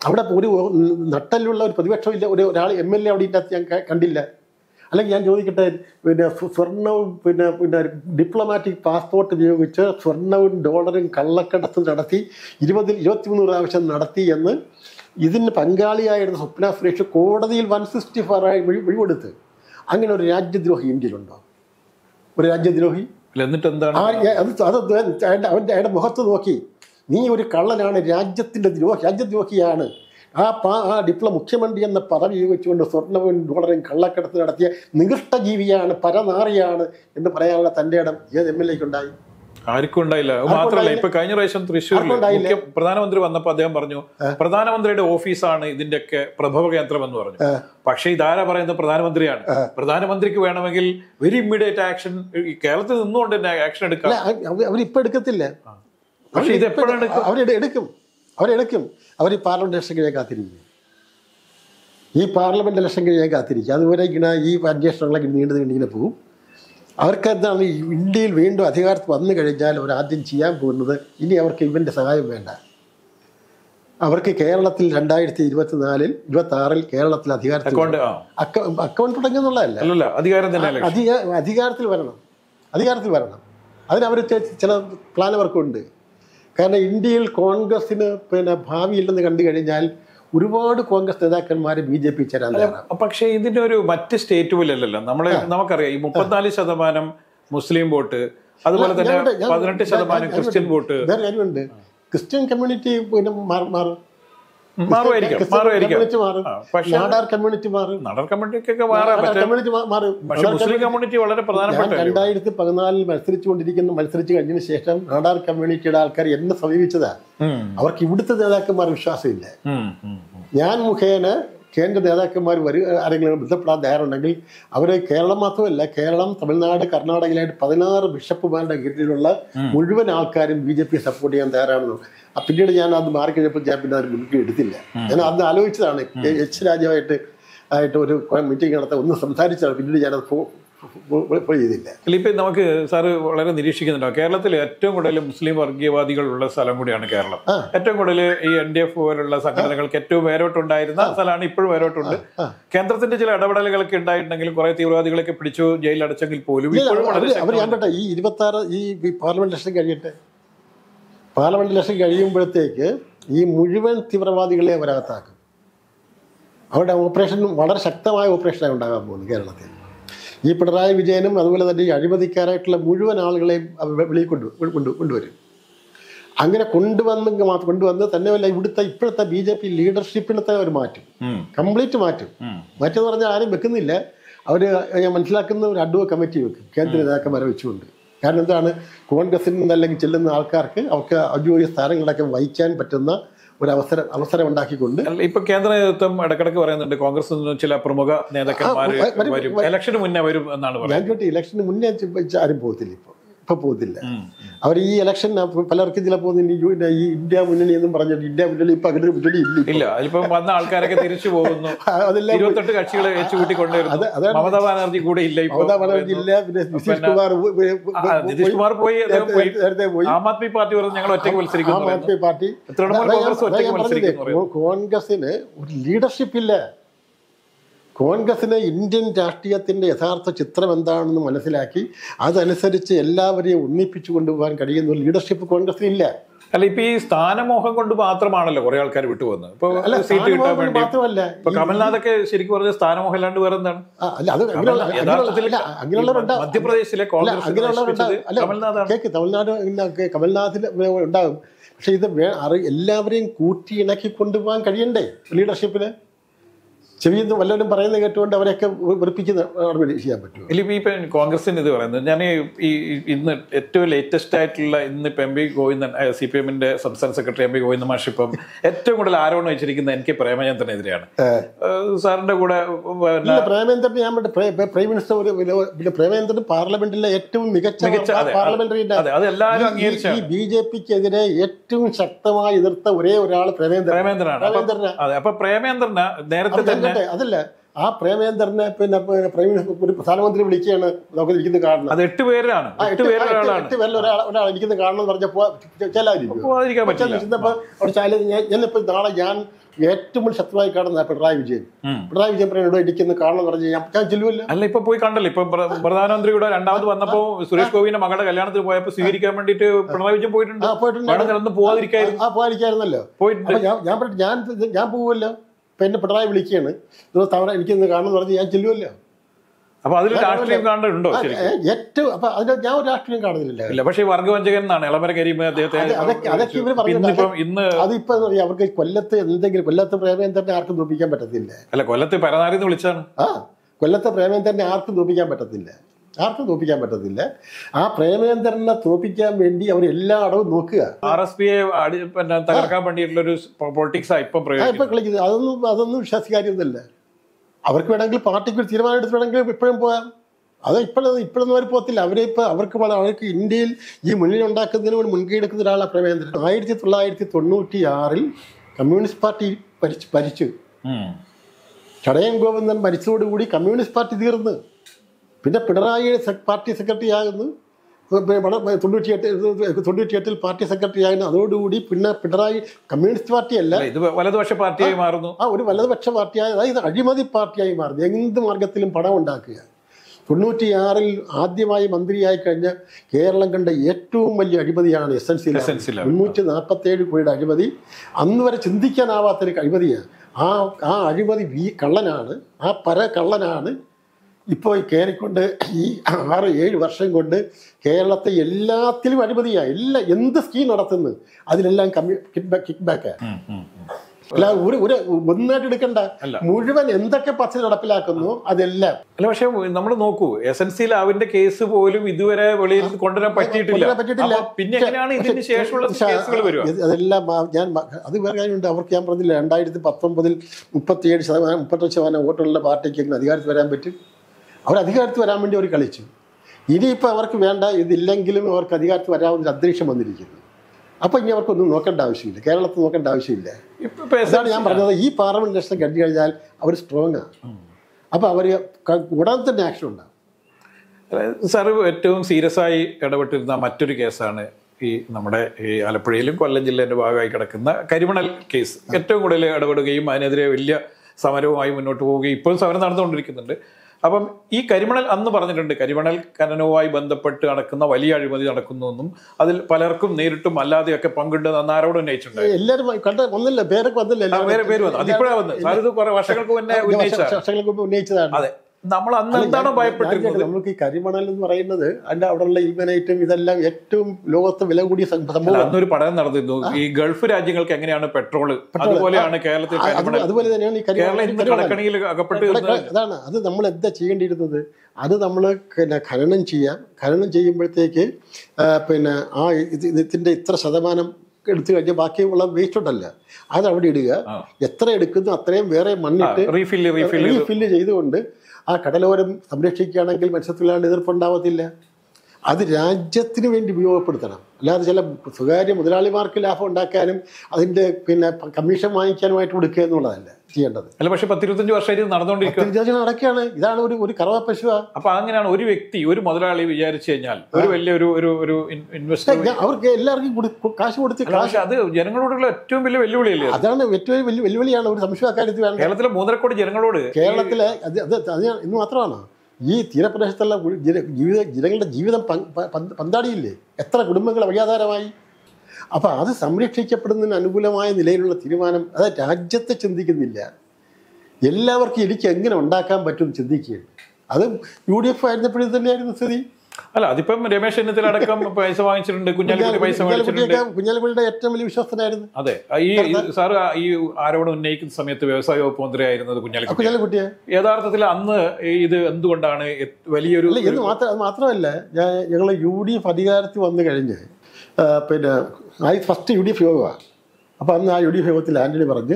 അവിടെ ഒരു നട്ടലുള്ള ഒരു പ്രതിപക്ഷമില്ല ഒരു ഒരാൾ എം എൽ എ അവിടെ ഇല്ലാത്ത ഞാൻ കണ്ടില്ല. അല്ലെങ്കിൽ ഞാൻ ചോദിക്കട്ടെ പിന്നെ സ്വ- സ്വർണവും പിന്നെ പിന്നെ ഡിപ്ലോമാറ്റിക് പാസ്പോർട്ട് ഉപയോഗിച്ച് സ്വർണവും ഡോളറും കള്ളക്കടത്ത് നടത്തി ഇരുപതിൽ ഇരുപത്തിമൂന്ന് പ്രാവശ്യം നടത്തി എന്ന് ഇതിന് പങ്കാളിയായിരുന്ന സ്വപ്ന സുരേഷ് കോടതിയിൽ വൺ സിക്സ്റ്റി ഫോറായി വിഴിവെടുത്ത് അങ്ങനെ ഒരു രാജ്യദ്രോഹി ഇന്ത്യയിലുണ്ടോ? ഒരു രാജ്യദ്രോഹി. എന്നിട്ട് എന്താണ് അത് അവന്റെ അയാളുടെ മുഖത്ത് നോക്കി. നീ ഒരു കള്ളനാണ് രാജ്യത്തിന്റെ ദ്രോഹി രാജ്യദ്രോഹിയാണ്. ആ പാ ആ ഡിപ്ലോ മുഖ്യമന്ത്രി എന്ന പദവി ഉപയോഗിച്ചുകൊണ്ട് സ്വർണവും ഡോളറും കള്ളക്കടത്ത് നടത്തിയ നികൃഷ്ടജീവിയാണ് പരനാറിയാണ് എന്ന് പറയാനുള്ള തന്റെ ഇടം ഏത് എം എൽ എക്ക് ഉണ്ടായി? ആർക്കും ഉണ്ടായില്ല. മാത്രല്ല മാത്രമല്ല ഇപ്പൊ കഴിഞ്ഞ പ്രാവശ്യം തൃശ്ശൂരിൽ മുഖ്യ പ്രധാനമന്ത്രി വന്നപ്പോൾ അദ്ദേഹം പറഞ്ഞു പ്രധാനമന്ത്രിയുടെ ഓഫീസാണ് ഇതിന്റെയൊക്കെ പ്രഭവ കേന്ദ്രം എന്ന് പറഞ്ഞു പക്ഷേ ഇതാരാ പറയുന്നത്? പ്രധാനമന്ത്രിയാണ്. പ്രധാനമന്ത്രിക്ക് വേണമെങ്കിൽ വെരി ഇമ്മീഡിയറ്റ് ആക്ഷൻ കേരളത്തിൽ നിന്നുകൊണ്ട് തന്നെ ആക്ഷൻ എടുക്കാം. അവരിപ്പോ എടുക്കത്തില്ല. പക്ഷേ ഇത് എപ്പോഴാണ് അവരെടുക്കും. അവർ ഈ പാർലമെന്റ് ഇലക്ഷൻ കഴിയാൻ കാത്തിരിക്കും. ഈ പാർലമെന്റ് ഇലക്ഷൻ കഴിയാൻ കാത്തിരിക്കും. അതുപോലെ ഇങ്ങനെ ഈ അന്വേഷണങ്ങളൊക്കെ നീണ്ടു നീണ്ടിങ്ങനെ പോകും. അവർക്ക് എന്താണ് ഈ ഇന്ത്യയിൽ വീണ്ടും അധികാരത്തിൽ വന്നു കഴിഞ്ഞാൽ അവർ ആദ്യം ചെയ്യാൻ പോകുന്നത് ഇനി അവർക്ക് ഇവന്റെ സഹായം വേണ്ട. അവർക്ക് കേരളത്തിൽ രണ്ടായിരത്തി ഇരുപത്തിനാലിൽ ഇരുപത്തി ആറിൽ കേരളത്തിൽ അധികാരത്തിൽ അക്കൗണ്ട് തുടങ്ങുന്നുള്ളതല്ല. അധികാരത്തിൽ വരണം. അധികാരത്തിൽ വരണം. അതിനവർ ചില പ്ലാൻ അവർക്കുണ്ട്. കാരണം ഇന്ത്യയിൽ കോൺഗ്രസിന് പിന്നെ ഭാവിയില്ലെന്ന് കണ്ടു കഴിഞ്ഞാൽ ഒരുപാട് കോൺഗ്രസ് നേതാക്കന്മാർ ബി ജെ പി ചേരാൻ പക്ഷേ ഇതിന്റെ ഒരു മറ്റ് സ്റ്റേറ്റ് പോലെയല്ലല്ലോ. നമ്മളെ നമുക്കറിയാം ഈ മുപ്പത്തിനാല് ശതമാനം മുസ്ലിം വോട്ട് അതുപോലെ തന്നെ പതിനെട്ട് ശതമാനം ക്രിസ്ത്യൻ വോട്ട്. വേറെ കാര്യമുണ്ട്. ക്രിസ്ത്യൻ കമ്മ്യൂണിറ്റി പിന്നെ മാറുമായിരിക്കും മാറുമായിരിക്കും. കമ്മ്യൂണിറ്റി മാറും. പക്ഷേ നാടാർ കമ്മ്യൂണിറ്റി മാറും. നാടാർ കമ്മ്യൂണിറ്റിക്കൊക്കെ മാറാൻ പറ്റും കമ്മ്യൂണിറ്റി മാറും. പക്ഷെ മുസ്ലിം കമ്മ്യൂണിറ്റി വളരെ പ്രധാനപ്പെട്ട രണ്ടായിരത്തി പതിനാലിൽ മത്സരിച്ചുകൊണ്ടിരിക്കുന്ന മത്സരിച്ചു കഴിഞ്ഞതിന് ശേഷം നാടാർ കമ്മ്യൂണിറ്റിയുടെ ആൾക്കാർ എന്നെ സമീപിച്ചതാ. അവർക്ക് ഇവിടുത്തെ നേതാക്കന്മാർ വിശ്വാസമില്ല. ഞാൻ മുഖേന കേന്ദ്ര നേതാക്കന്മാർ വരും ആരെങ്കിലും ബന്ധപ്പെടാൻ തയ്യാറുണ്ടെങ്കിൽ അവർ കേരളം മാത്രമല്ല കേരളം തമിഴ്നാട് കർണാടകയിലായിട്ട് പതിനാറ് ബിഷപ്പുമാരുടെ കീഴിലുള്ള മുഴുവൻ ആൾക്കാരും ബി ജെ പി സപ്പോർട്ട് ചെയ്യാൻ തയ്യാറാണെന്ന്. ആ, പിന്നീട് ഞാൻ അത് മാറിക്കഴിഞ്ഞപ്പോൾ ഞാൻ പിന്നെ അത് മുൻകൈ എടുത്തില്ല. ഞാൻ അന്ന് ആലോചിച്ചതാണ്. എച്ച് രാജുവായിട്ട് ആയിട്ട് ഒരു മീറ്റിംഗ് നടത്താൻ ഒന്ന് സംസാരിച്ചതാണ്. പിന്നീട് ഞാനത് ചെയ്തില്ല. ഇപ്പൊ നമുക്ക് സാറ് വളരെ നിരീക്ഷിക്കുന്നുണ്ടോ? കേരളത്തിൽ ഏറ്റവും കൂടുതൽ മുസ്ലിം വർഗീയവാദികളുള്ള സ്ഥലം കൂടിയാണ് കേരളം. ഏറ്റവും കൂടുതൽ ഈ എൻ ഡി എഫ് പോലുള്ള സംഘടനകൾക്ക് ഏറ്റവും വേരോട്ടുണ്ടായിരുന്ന സ്ഥലമാണ് ഇപ്പോഴും വേരോട്ടുണ്ട്. കേന്ദ്രത്തിന്റെ ചില ഇടപെടലുകളൊക്കെ ഉണ്ടായിട്ടുണ്ടെങ്കിലും കുറെ തീവ്രവാദികളൊക്കെ പിടിച്ചു ജയിലിൽ അടച്ചെങ്കിൽ പോലും ഇപ്പോഴും ഞാൻ. ഈ ഇരുപത്തി ആറ് ഈ പാർലമെന്റ് ഇലക്ഷൻ കഴിയട്ടെ. പാർലമെന്റ് ഇലക്ഷൻ കഴിയുമ്പോഴത്തേക്ക് ഈ മുഴുവൻ തീവ്രവാദികളെ അവരകത്താക്കും അവരുടെ ഓപ്പറേഷൻ വളരെ ശക്തമായ ഓപ്പറേഷനായി ഉണ്ടാകാൻ പോകുന്നു കേരളത്തിൽ. ഈ പിണറായി വിജയനും അതുപോലെ തന്നെ ഈ അഴിമതിക്കാരായിട്ടുള്ള മുഴുവൻ ആളുകളെയും വെളിയിൽ കൊണ്ടു കൊണ്ടു കൊണ്ടുവരും. അങ്ങനെ കൊണ്ടുവന്ന് കൊണ്ടുവന്ന് തന്നെയല്ല ഇവിടുത്തെ ഇപ്പോഴത്തെ ബി ജെ പി ലീഡർഷിപ്പിനെ തന്നെ അവർ മാറ്റും കംപ്ലീറ്റ് മാറ്റും. മാറ്റെന്ന് പറഞ്ഞാൽ ആരും വെക്കുന്നില്ല. അവർ ഞാൻ മനസ്സിലാക്കുന്ന ഒരു അഡ്വ കമ്മിറ്റി വെക്കും. കേന്ദ്ര നേതാക്കന്മാരെ വെച്ചുകൊണ്ട്. കാരണം എന്താണ്? കോൺഗ്രസിൽ നിന്ന് അല്ലെങ്കിൽ ചെല്ലുന്ന ആൾക്കാർക്ക് അവർക്ക് ഔദ്യോഗിക സ്ഥാനങ്ങളൊക്കെ വഹിക്കാൻ പറ്റുന്ന ഒരു അവസരം അവസരം ഉണ്ടാക്കിക്കൊണ്ട് ഇപ്പൊ കേന്ദ്ര നേതൃത്വം ഇടക്കിടക്ക് പറയുന്നുണ്ട്. കോൺഗ്രസ് ചില പ്രമുഖ നേതാക്കന്മാർ ഇലക്ഷന് മുന്നേ വരും എന്നാണ് ഞാൻ ഇലക്ഷന് മുന്നേ ആരും പോകത്തില്ല ഇപ്പോൾ ഇപ്പൊ പോകുന്നില്ല അവർ ഈ ഇലക്ഷൻ പലർക്കും ചിലപ്പോൾ ഈ ഈ ഇന്ത്യ മുന്നണി എന്നും പറഞ്ഞിട്ട് ഇന്ത്യ മുന്നണി ഇപ്പൊ അങ്ങനെ ഒരു മുന്നണി ഇല്ല ഇല്ല അതിപ്പം വന്ന ആൾക്കാരൊക്കെ തിരിച്ചു പോകുന്നു. അതെല്ലാം ഇരുപത്തെട്ട് കക്ഷികളെ വെച്ച് കൂട്ടിക്കൊണ്ടുവരുന്നു മമതാ ബാനർജി കൂടെ ഇല്ല മമതാ ബാനർജി ഇല്ല പിന്നെ നിതീഷ് കുമാർ നിതീഷ് കുമാർ പോയി നേരത്തെ പോയി. ആം ആദ്മി പാർട്ടി പറഞ്ഞു ഞങ്ങൾ ഒറ്റയ്ക്ക് ആം മത്സരിക്കുന്നു ആദ്മി പാർട്ടി. തൃണമൂൽ കോൺഗ്രസ് ഒറ്റയ്ക്ക് മത്സരിക്കുന്നു കോൺഗ്രസിന് ഒരു ലീഡർഷിപ്പ് ഇല്ല. കോൺഗ്രസിന് ഇന്ത്യൻ രാഷ്ട്രീയത്തിന്റെ യഥാർത്ഥ ചിത്രം എന്താണെന്ന് മനസ്സിലാക്കി അതനുസരിച്ച് എല്ലാവരെയും ഒന്നിപ്പിച്ചു കൊണ്ടുപോകാൻ കഴിയുന്ന ലീഡർഷിപ്പ് കോൺഗ്രസിന് ഇല്ല അല്ല ഇപ്പൊ ഈ സ്ഥാനമോഹം കൊണ്ട് മാത്രമാണല്ലോ കുറെ ആൾക്കാർ വിട്ടുപോകുന്നത്. ഇപ്പൊ സീറ്റ് കിട്ടാൻ വേണ്ടി ഇപ്പൊ കമൽനാഥൊക്കെ ശരിക്കും പറഞ്ഞ സ്ഥാനമോഹം അല്ലാണ്ട് വേറെ എന്താണ് മധ്യപ്രദേശിലെ കോൺഗ്രസ് തമിഴ്നാട് കമൽനാഥിൽ ഉണ്ടാകും. പക്ഷെ ഇത് എല്ലാവരെയും കൂട്ടി ഇണക്കി കൊണ്ടുപോകാൻ കഴിയണ്ടേ? ലീഡർഷിപ്പിന് ചെവിയിൽ നിന്ന് വല്ലവരും പറയുന്നത് കേട്ടുകൊണ്ട് അവരെയൊക്കെ വെറുപ്പിക്കുന്ന നടപടി ചെയ്യാൻ പറ്റും ഇല്ല ഇപ്പൊ കോൺഗ്രസിന് ഇത് പറയുന്നത് ഞാൻ ഈ ഇന്ന് ഏറ്റവും ലേറ്റസ്റ്റ് ആയിട്ടുള്ള ഇന്ന് ഇപ്പൊ M P Govindan C P എമ്മിന്റെ സംസ്ഥാന സെക്രട്ടറി എം പി ഗോവിന്ദൻ മാഷ് ഇപ്പം ഏറ്റവും കൂടുതൽ ആരോപണം വെച്ചിരിക്കുന്നത് എനിക്ക് പ്രേമചന്ദ്രനെതിരെയാണ്. ഏഹ് സാറിന്റെ കൂടെ പ്രേമേന്ദ്രൻ ഞാൻ പ്രേ- മിനിസ്റ്റർ ഒരു പ്രേമേന്ദ്രൻ പാർലമെന്റിലെ ഏറ്റവും മികച്ച പാർലമെന്ററി ഈ ബി ജെ പിക്കെതിരെ ഏറ്റവും ശക്തമായി എതിർത്ത ഒരേ ഒരാൾ പ്രേമേന്ദ്രൻ പ്രേമേന്ദ്രനാണ് അപ്പൊ പ്രേമേന്ദ്രന് നേരത്തെ തന്നെ അതല്ല ആ പ്രേമേന്ദ്രനെ പിന്നെ പ്രൈം ഒരു പ്രധാനമന്ത്രി വിളിക്കുകയാണ് നമുക്ക് ഇരിക്കുന്നത് കാണുന്നത്. അത് എട്ട് പേരാണ്. എട്ട് എട്ട് പേരിൽ ഒരാൾ ഒരാൾ ഇരിക്കുന്നത് കാണണം എന്ന് പറഞ്ഞപ്പോൾ ചെല്ലാതിരിക്കും. പോകാതിരിക്കാൻ പറ്റില്ല. ചെന്നപ്പോ അവിടെ ചാല ഞാനിപ്പോ നാളെ ഞാൻ ഏറ്റവും ശത്രുവായി കാണുന്ന പിണറായി വിജയൻ. പിണറായി വിജയൻ പറയുന്നത് ഇരിക്കുന്ന കാണണം പറഞ്ഞു ഞാൻ ചെല്ലുമല്ലോ അല്ല ഇപ്പൊ പോയി കണ്ടല്ലോ. ഇപ്പൊ പ്രധാനമന്ത്രി പ്രധാനമന്ത്രിയുടെ രണ്ടാമത് വന്നപ്പോ സുരേഷ് ഗോപിന്റെ മകളുടെ കല്യാണത്തിന് പോയപ്പോ സ്വീകരിക്കാൻ വേണ്ടിട്ട് പിണറായി വിജയൻ പോയിട്ടുണ്ട്. പോയിട്ടുണ്ട്. ആ പോകാതിരിക്കായിരുന്നല്ലോ പോയിട്ടുണ്ട്. ഞാൻ ഞാൻ ഞാൻ പോകുമല്ലോ ഇപ്പൊ എന്നെ പിണറായി വിളിക്കുകയാണ്. നിങ്ങൾ തവണ എനിക്കിന്ന് കാണുമെന്ന് പറഞ്ഞ് ഞാൻ ചെല്ലുമല്ലോ അപ്പൊ അതിൽ രാഷ്ട്രീയം കാണുന്നുണ്ടോ ഏറ്റവും അപ്പൊ അതിന് ഞാൻ ഒരു രാഷ്ട്രീയം കാണുന്നില്ല ഇല്ല പക്ഷേ വർഗവഞ്ചകൻ എന്നാണ് ഇളമര കരീം അദ്ദേഹത്തെ അത് അതൊക്കെ- ഇന്ന് അതിപ്പോ അവർക്ക് കൊല്ലത്ത് എന്തെങ്കിലും കൊല്ലത്ത് പ്രേമേന്ദ്രനെ ആർക്കും തോപ്പിക്കാൻ പറ്റത്തില്ല. അല്ല കൊല്ലത്ത് പരനാരിന്ന് വിളിച്ചാണ് ആ കൊല്ലത്തെ പ്രേമേന്ദ്രനെ ആർക്കും തോപ്പിക്കാൻ പറ്റത്തില്ല. ആർക്കും തോപ്പിക്കാൻ പറ്റത്തില്ല. ആ പ്രേമേന്ദ്രനെ തോപ്പിക്കാൻ വേണ്ടി അവർ എല്ലാ അടവും നോക്കുക. ആർ എസ് പിയെ പിന്നെ തകർക്കാൻ വേണ്ടിയിട്ടുള്ള ഒരു പൊളിറ്റിക്സ് ഇപ്പം ആ പ്രയോഗിക്കുന്നത്. ഇപ്പൊ കളിക്കുന്നത്. അതൊന്നും അതൊന്നും വിശ്വാസകാര്യമൊന്നുമല്ല. അവർക്ക് വേണമെങ്കിൽ പാർട്ടിക്ക് ഒരു തീരുമാനം എടുത്ത് വേണമെങ്കിൽ ഇപ്പോഴും പോകാം. അത് ഇപ്പോഴും ഇപ്പോഴൊന്നും അവർ പോകത്തില്ല. അവരെ ഇപ്പോൾ അവർക്ക് വളരെ അവർക്ക് ഇന്ത്യയിൽ ഈ മുന്നിൽ ഉണ്ടാക്കുന്നതിന് വേണ്ടി മുൻകൈ എടുക്കുന്ന ഒരാളാണ് പ്രേമേന്ദ്രൻ ആയിരത്തി തൊള്ളായിരത്തി തൊണ്ണൂറ്റി ആറിൽ കമ്മ്യൂണിസ്റ്റ് പാർട്ടി ഭരിച്ചു ഭരിച്ചു. ചടയം ഗോവിന്ദൻ മരിച്ചതോടുകൂടി കമ്മ്യൂണിസ്റ്റ് പാർട്ടി തീർന്നു. പിന്നെ പിണറായി പാർട്ടി സെക്രട്ടറി ആകുന്നു. തൊണ്ണൂറ്റി എട്ടിൽ പാർട്ടി സെക്രട്ടറി ആയിരുന്നു അതോടുകൂടി പിന്നെ പിണറായി കമ്മ്യൂണിസ്റ്റ് പാർട്ടിയല്ല ഇത് വലതുപക്ഷ പാർട്ടിയായി മാറുന്നു. ആ ഒരു വലതുപക്ഷ പാർട്ടിയായ അതായത് അഴിമതി പാർട്ടിയായി മാറുന്നു. എന്ത് മാർഗത്തിലും പണം ഉണ്ടാക്കുക. തൊണ്ണൂറ്റിയാറിൽ ആദ്യമായി മന്ത്രിയായി കഴിഞ്ഞ കേരളം കണ്ട ഏറ്റവും വലിയ അഴിമതിയാണ് S N C S N C മുന്നൂറ്റി നാൽപ്പത്തി ഏഴ് കോടിയുടെ അഴിമതി. അന്ന് വരെ ചിന്തിക്കാനാവാത്തൊരു അഴിമതിയാണ്. ആ ആ അഴിമതി വി കള്ളനാണ്. ആ പര കള്ളനാണ് ഇപ്പോൾ കയറിക്കൊണ്ട് ഈ ആറ് ഏഴ് വർഷം കൊണ്ട് കേരളത്തെ എല്ലാത്തിലും അഴിമതിയാണ് എല്ലാ എന്ത് സ്കീം നടത്തുന്നു അതിലെല്ലാം കമ്മി കിക്ക് ബാക്ക് കിക്ക് ഉം. അല്ല ഒരു ഒരു ഒന്നായിട്ട് എടുക്കണ്ട. മുഴുവൻ എന്തൊക്കെ പദ്ധതി നടപ്പിലാക്കുന്നു അതെല്ലാം. അല്ല പക്ഷെ നമ്മൾ നോക്കൂ എസ് എൻ സി ലാവിന്റെ കേസ് പോലും ഇതുവരെ വെളിയിൽ കൊണ്ടുവരാൻ പറ്റിയിട്ടില്ല. പറ്റിയിട്ടില്ല. പിന്നെ എങ്ങനെയാണ് ഇതിന് ശേഷമുള്ള കേസുകൾ അതെല്ലാം ഞാൻ അത് വേറെ കാര്യമുണ്ട്. അവർക്ക് ഞാൻ പറഞ്ഞില്ല രണ്ടായിരത്തി പത്തൊമ്പതിൽ മുപ്പത്തിയേഴ് ശതമാനം മുപ്പത്തൊന്ന് ശതമാനം വോട്ടുള്ള പാർട്ടിക്ക് അധികാരത്തിൽ വരാൻ പറ്റും. അവർ അധികാരത്തിൽ വരാൻ വേണ്ടി അവർ കളിച്ചു. ഇനിയിപ്പോൾ അവർക്ക് വേണ്ട ഇതില്ലെങ്കിലും അവർക്ക് അധികാരത്തിൽ വരാവുന്ന അന്തരീക്ഷം വന്നിരിക്കുന്നു. അപ്പോൾ ഇനി അവർക്കൊന്നും നോക്കേണ്ട ആവശ്യമില്ല. കേരളത്തിൽ നോക്കേണ്ട ആവശ്യമില്ല. ഇപ്പം ഞാൻ പറഞ്ഞത്. ഈ പാർലമെന്റ് ഇലക്ഷൻ കഴിഞ്ഞു കഴിഞ്ഞാൽ അവർ സ്ട്രോങ് ആണ്. അപ്പോൾ അവർ ഉടൻ തന്നെ ആക്ഷൻ ഉണ്ടാകും സാർ ഏറ്റവും സീരിയസ് ആയി ഇടപെട്ടിരുന്ന മറ്റൊരു കേസാണ് ഈ നമ്മുടെ ഈ ആലപ്പുഴയിലും കൊല്ലം ജില്ലേന്റെ ഭാഗമായി കിടക്കുന്ന കരിമണൽ കേസ്. ഏറ്റവും കൂടുതൽ ഇടപെടുകയും അതിനെതിരെ വലിയ സമരവുമായി മുന്നോട്ട് പോവുകയും ഇപ്പോഴും സമരം നടന്നുകൊണ്ടിരിക്കുന്നുണ്ട്. അപ്പം ഈ കരിമണൽ അന്ന് പറഞ്ഞിട്ടുണ്ട് കരിമണൽ ഖനനവുമായി ബന്ധപ്പെട്ട് നടക്കുന്ന വലിയ അഴിമതി നടക്കുന്നുവെന്നും അതിൽ പലർക്കും നേരിട്ടും അല്ലാതെയൊക്കെ പങ്കുണ്ടെന്ന് അന്ന് ആരോട് ഉന്നയിച്ചിട്ടുണ്ട് എല്ലാവരും കണ്ട വന്നില്ല പേരൊക്കെ വന്നില്ല പേര് വന്നു. അതിപ്പോഴാണ് വന്നത്. വർഷങ്ങൾക്ക് മുന്നേ ഉന്നയിച്ചതാണ്. അതെ. നമ്മൾ അന്ന് എന്താണ് ഭയപ്പെട്ടിരുന്നത്? നമുക്ക് ഈ കരിമണൽ എന്ന് പറയുന്നത് അതിന്റെ അവിടെയുള്ള ഇൽമനൈറ്റും ഇതെല്ലാം ഏറ്റവും ലോകത്ത് വില കൂടിയ സം- അല്ല, സംഭവമാണ്. അന്നൊരു പഠനം നടന്നിരുന്നു. ഈ ഗൾഫ് രാജ്യങ്ങൾക്ക് എങ്ങനെയാണ് പെട്രോൾ അതുപോലെയാണ് കേരളത്തിൽ അതുപോലെ തന്നെയാണ് ഈ കടക്കണിയിൽ അകപ്പെട്ട് അതാണ്. അത് നമ്മൾ എന്താ ചെയ്യേണ്ടിയിരുന്നത്? അത് നമ്മൾ പിന്നെ ഖനനം ചെയ്യാം. ഖനനം ചെയ്യുമ്പോഴത്തേക്ക് പിന്നെ ആ ഇതിന്റെ ഇത്ര ശതമാനം എടുത്തു കഴിഞ്ഞാൽ ബാക്കിയുള്ള വേസ്റ്റ് ഉണ്ടല്ല. അത് അവിടെ ഇടുക. എത്ര എടുക്കുന്നു അത്രയും വേറെ മണ്ണിട്ട് റീഫില്ല് റീഫില്ല് ചെയ്തുകൊണ്ട് ആ കടലോരം സംരക്ഷിക്കുകയാണെങ്കിൽ മത്സ്യത്തൊഴിലാളി എതിർപ്പുണ്ടാവത്തില്ല അത് രാജ്യത്തിന് വേണ്ടി ഉപയോഗപ്പെടുത്തണം. അല്ലാതെ ചില സ്വകാര്യ മുതലാളിമാർക്ക് ലാഭം ഉണ്ടാക്കാനും അതിന്റെ പിന്നെ കമ്മീഷൻ വാങ്ങിക്കാനുമായിട്ട് കൊടുക്കുക എന്നുള്ളതല്ല. ചെയ്യേണ്ടത്. അല്ല പക്ഷെ പത്തിരുപത്തഞ്ച് വർഷമായിട്ട് ഇത് വിചാരിച്ചാൽ നടക്കുകയാണ്. ഇതാണ് ഒരു ഒരു കറവ പശു അപ്പൊ അങ്ങനെയാണ് ഒരു വ്യക്തി ഒരു മുതലാളി വിചാരിച്ചു കഴിഞ്ഞാൽ ഒരു വലിയ ഒരു ഒരു ഇൻവെസ്റ്റർ ഞാൻ അവർക്ക് എല്ലാവർക്കും കാശ് കൊടുത്ത് കാശ് അത് ജനങ്ങളോടുള്ള ഏറ്റവും വലിയ വെല്ലുവിളിയല്ലേ അത്? അതാണ് ഏറ്റവും വലിയ വെല്ലുവിളിയാണ് ഒരു സംശയ കാര്യത്തിൽ വേണ്ട കേരളത്തിലെ മൂന്നര കോടി ജനങ്ങളോട് കേരളത്തിലെ അത് അത് ഇന്ന് മാത്രമാണ്. ഈ തീരപ്രദേശത്തുള്ള ജീവിത ജനങ്ങളുടെ ജീവിതം പന്താടിയില്ലേ? എത്ര കുടുംബങ്ങൾ വഴിയാധാരമായി അപ്പോൾ അത് സംരക്ഷിക്കപ്പെടുന്നതിന് അനുകൂലമായ നിലയിലുള്ള തീരുമാനം അത് രാജ്യത്തെ ചിന്തിക്കുന്നില്ല. എല്ലാവർക്കും എനിക്ക് എങ്ങനെ ഉണ്ടാക്കാൻ പറ്റും ചിന്തിക്കുകയാണ്. അത് യു ഡി എഫ് ആയിരുന്നപ്പോഴും തന്നെയായിരുന്നു സ്ഥിതി. അല്ല അതിപ്പം രമേശ് ചെന്നിത്തല അടക്കം പൈസ വാങ്ങിച്ചിട്ടുണ്ട് കുഞ്ഞാലിക്കുട്ടി പൈസ കുഞ്ഞാലിക്കുട്ടിയുടെ ഏറ്റവും വലിയ വിശ്വസ്തനായിരുന്നു അതെ ഈ സാർ ഈ ആരോപണം ഉന്നയിക്കുന്ന സമയത്ത് വ്യവസായ വകുപ്പ് മന്ത്രിയായിരുന്നത് കുഞ്ഞാലിക്കുട്ടി. കുഞ്ഞാലിക്കുട്ടിയെ യഥാർത്ഥത്തിൽ അന്ന് ഇത് എന്തുകൊണ്ടാണ് വലിയൊരു മാത്രം അത് മാത്രമല്ല ഞാൻ ഞങ്ങൾ യു ഡി എഫ് അധികാരത്തിൽ വന്നു കഴിഞ്ഞ് പിന്നെ ആ ഫസ്റ്റ് യു ഡി എഫ് യോഗമാണ് അപ്പോൾ അന്ന് ആ യു ഡി എഫ് യോഗത്തിൽ ആന്റണി പറഞ്ഞ്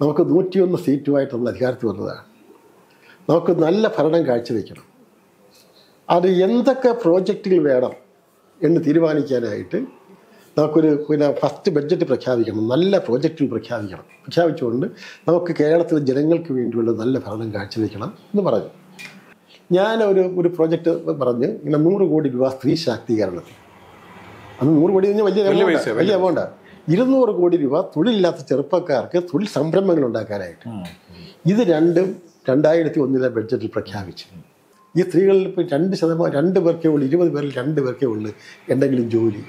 നമുക്ക് നൂറ്റിയൊന്ന് സീറ്റുമായിട്ട് നമ്മൾ അധികാരത്തിൽ വന്നതാണ്. നമുക്ക് നല്ല ഭരണം കാഴ്ചവെക്കണം. അത് എന്തൊക്കെ പ്രോജക്റ്റുകൾ വേണം എന്ന് തീരുമാനിക്കാനായിട്ട് നമുക്കൊരു പിന്നെ ഫസ്റ്റ് ബഡ്ജറ്റ് പ്രഖ്യാപിക്കണം. നല്ല പ്രോജക്റ്റുകൾ പ്രഖ്യാപിക്കണം. പ്രഖ്യാപിച്ചുകൊണ്ട് നമുക്ക് കേരളത്തിലെ ജനങ്ങൾക്ക് വേണ്ടിയുള്ള നല്ല ഭരണം കാഴ്ചവെക്കണം എന്ന് പറഞ്ഞു. ഞാൻ ഒരു ഒരു പ്രോജക്റ്റ് പറഞ്ഞ് ഇങ്ങനെ നൂറ് കോടി രൂപ സ്ത്രീ ശാക്തീകരണത്തിൽ അന്ന് നൂറ് കോടി കഴിഞ്ഞാൽ വലിയ വലിയ എമൗണ്ട് ഇരുന്നൂറ് കോടി രൂപ തൊഴിലില്ലാത്ത ചെറുപ്പക്കാർക്ക് തൊഴിൽ സംരംഭങ്ങൾ ഉണ്ടാക്കാനായിട്ട്. ഇത് രണ്ടും രണ്ടായിരത്തി ഒന്നിലെ ബഡ്ജറ്റിൽ പ്രഖ്യാപിച്ചു. ഈ സ്ത്രീകളിൽ ഇപ്പോൾ രണ്ട് ശതമാനം രണ്ട് പേർക്കേ ഉള്ളൂ ഇരുപത് പേരിൽ രണ്ട് പേർക്കേ ഉള്ളൂ എന്തെങ്കിലും ജോലി.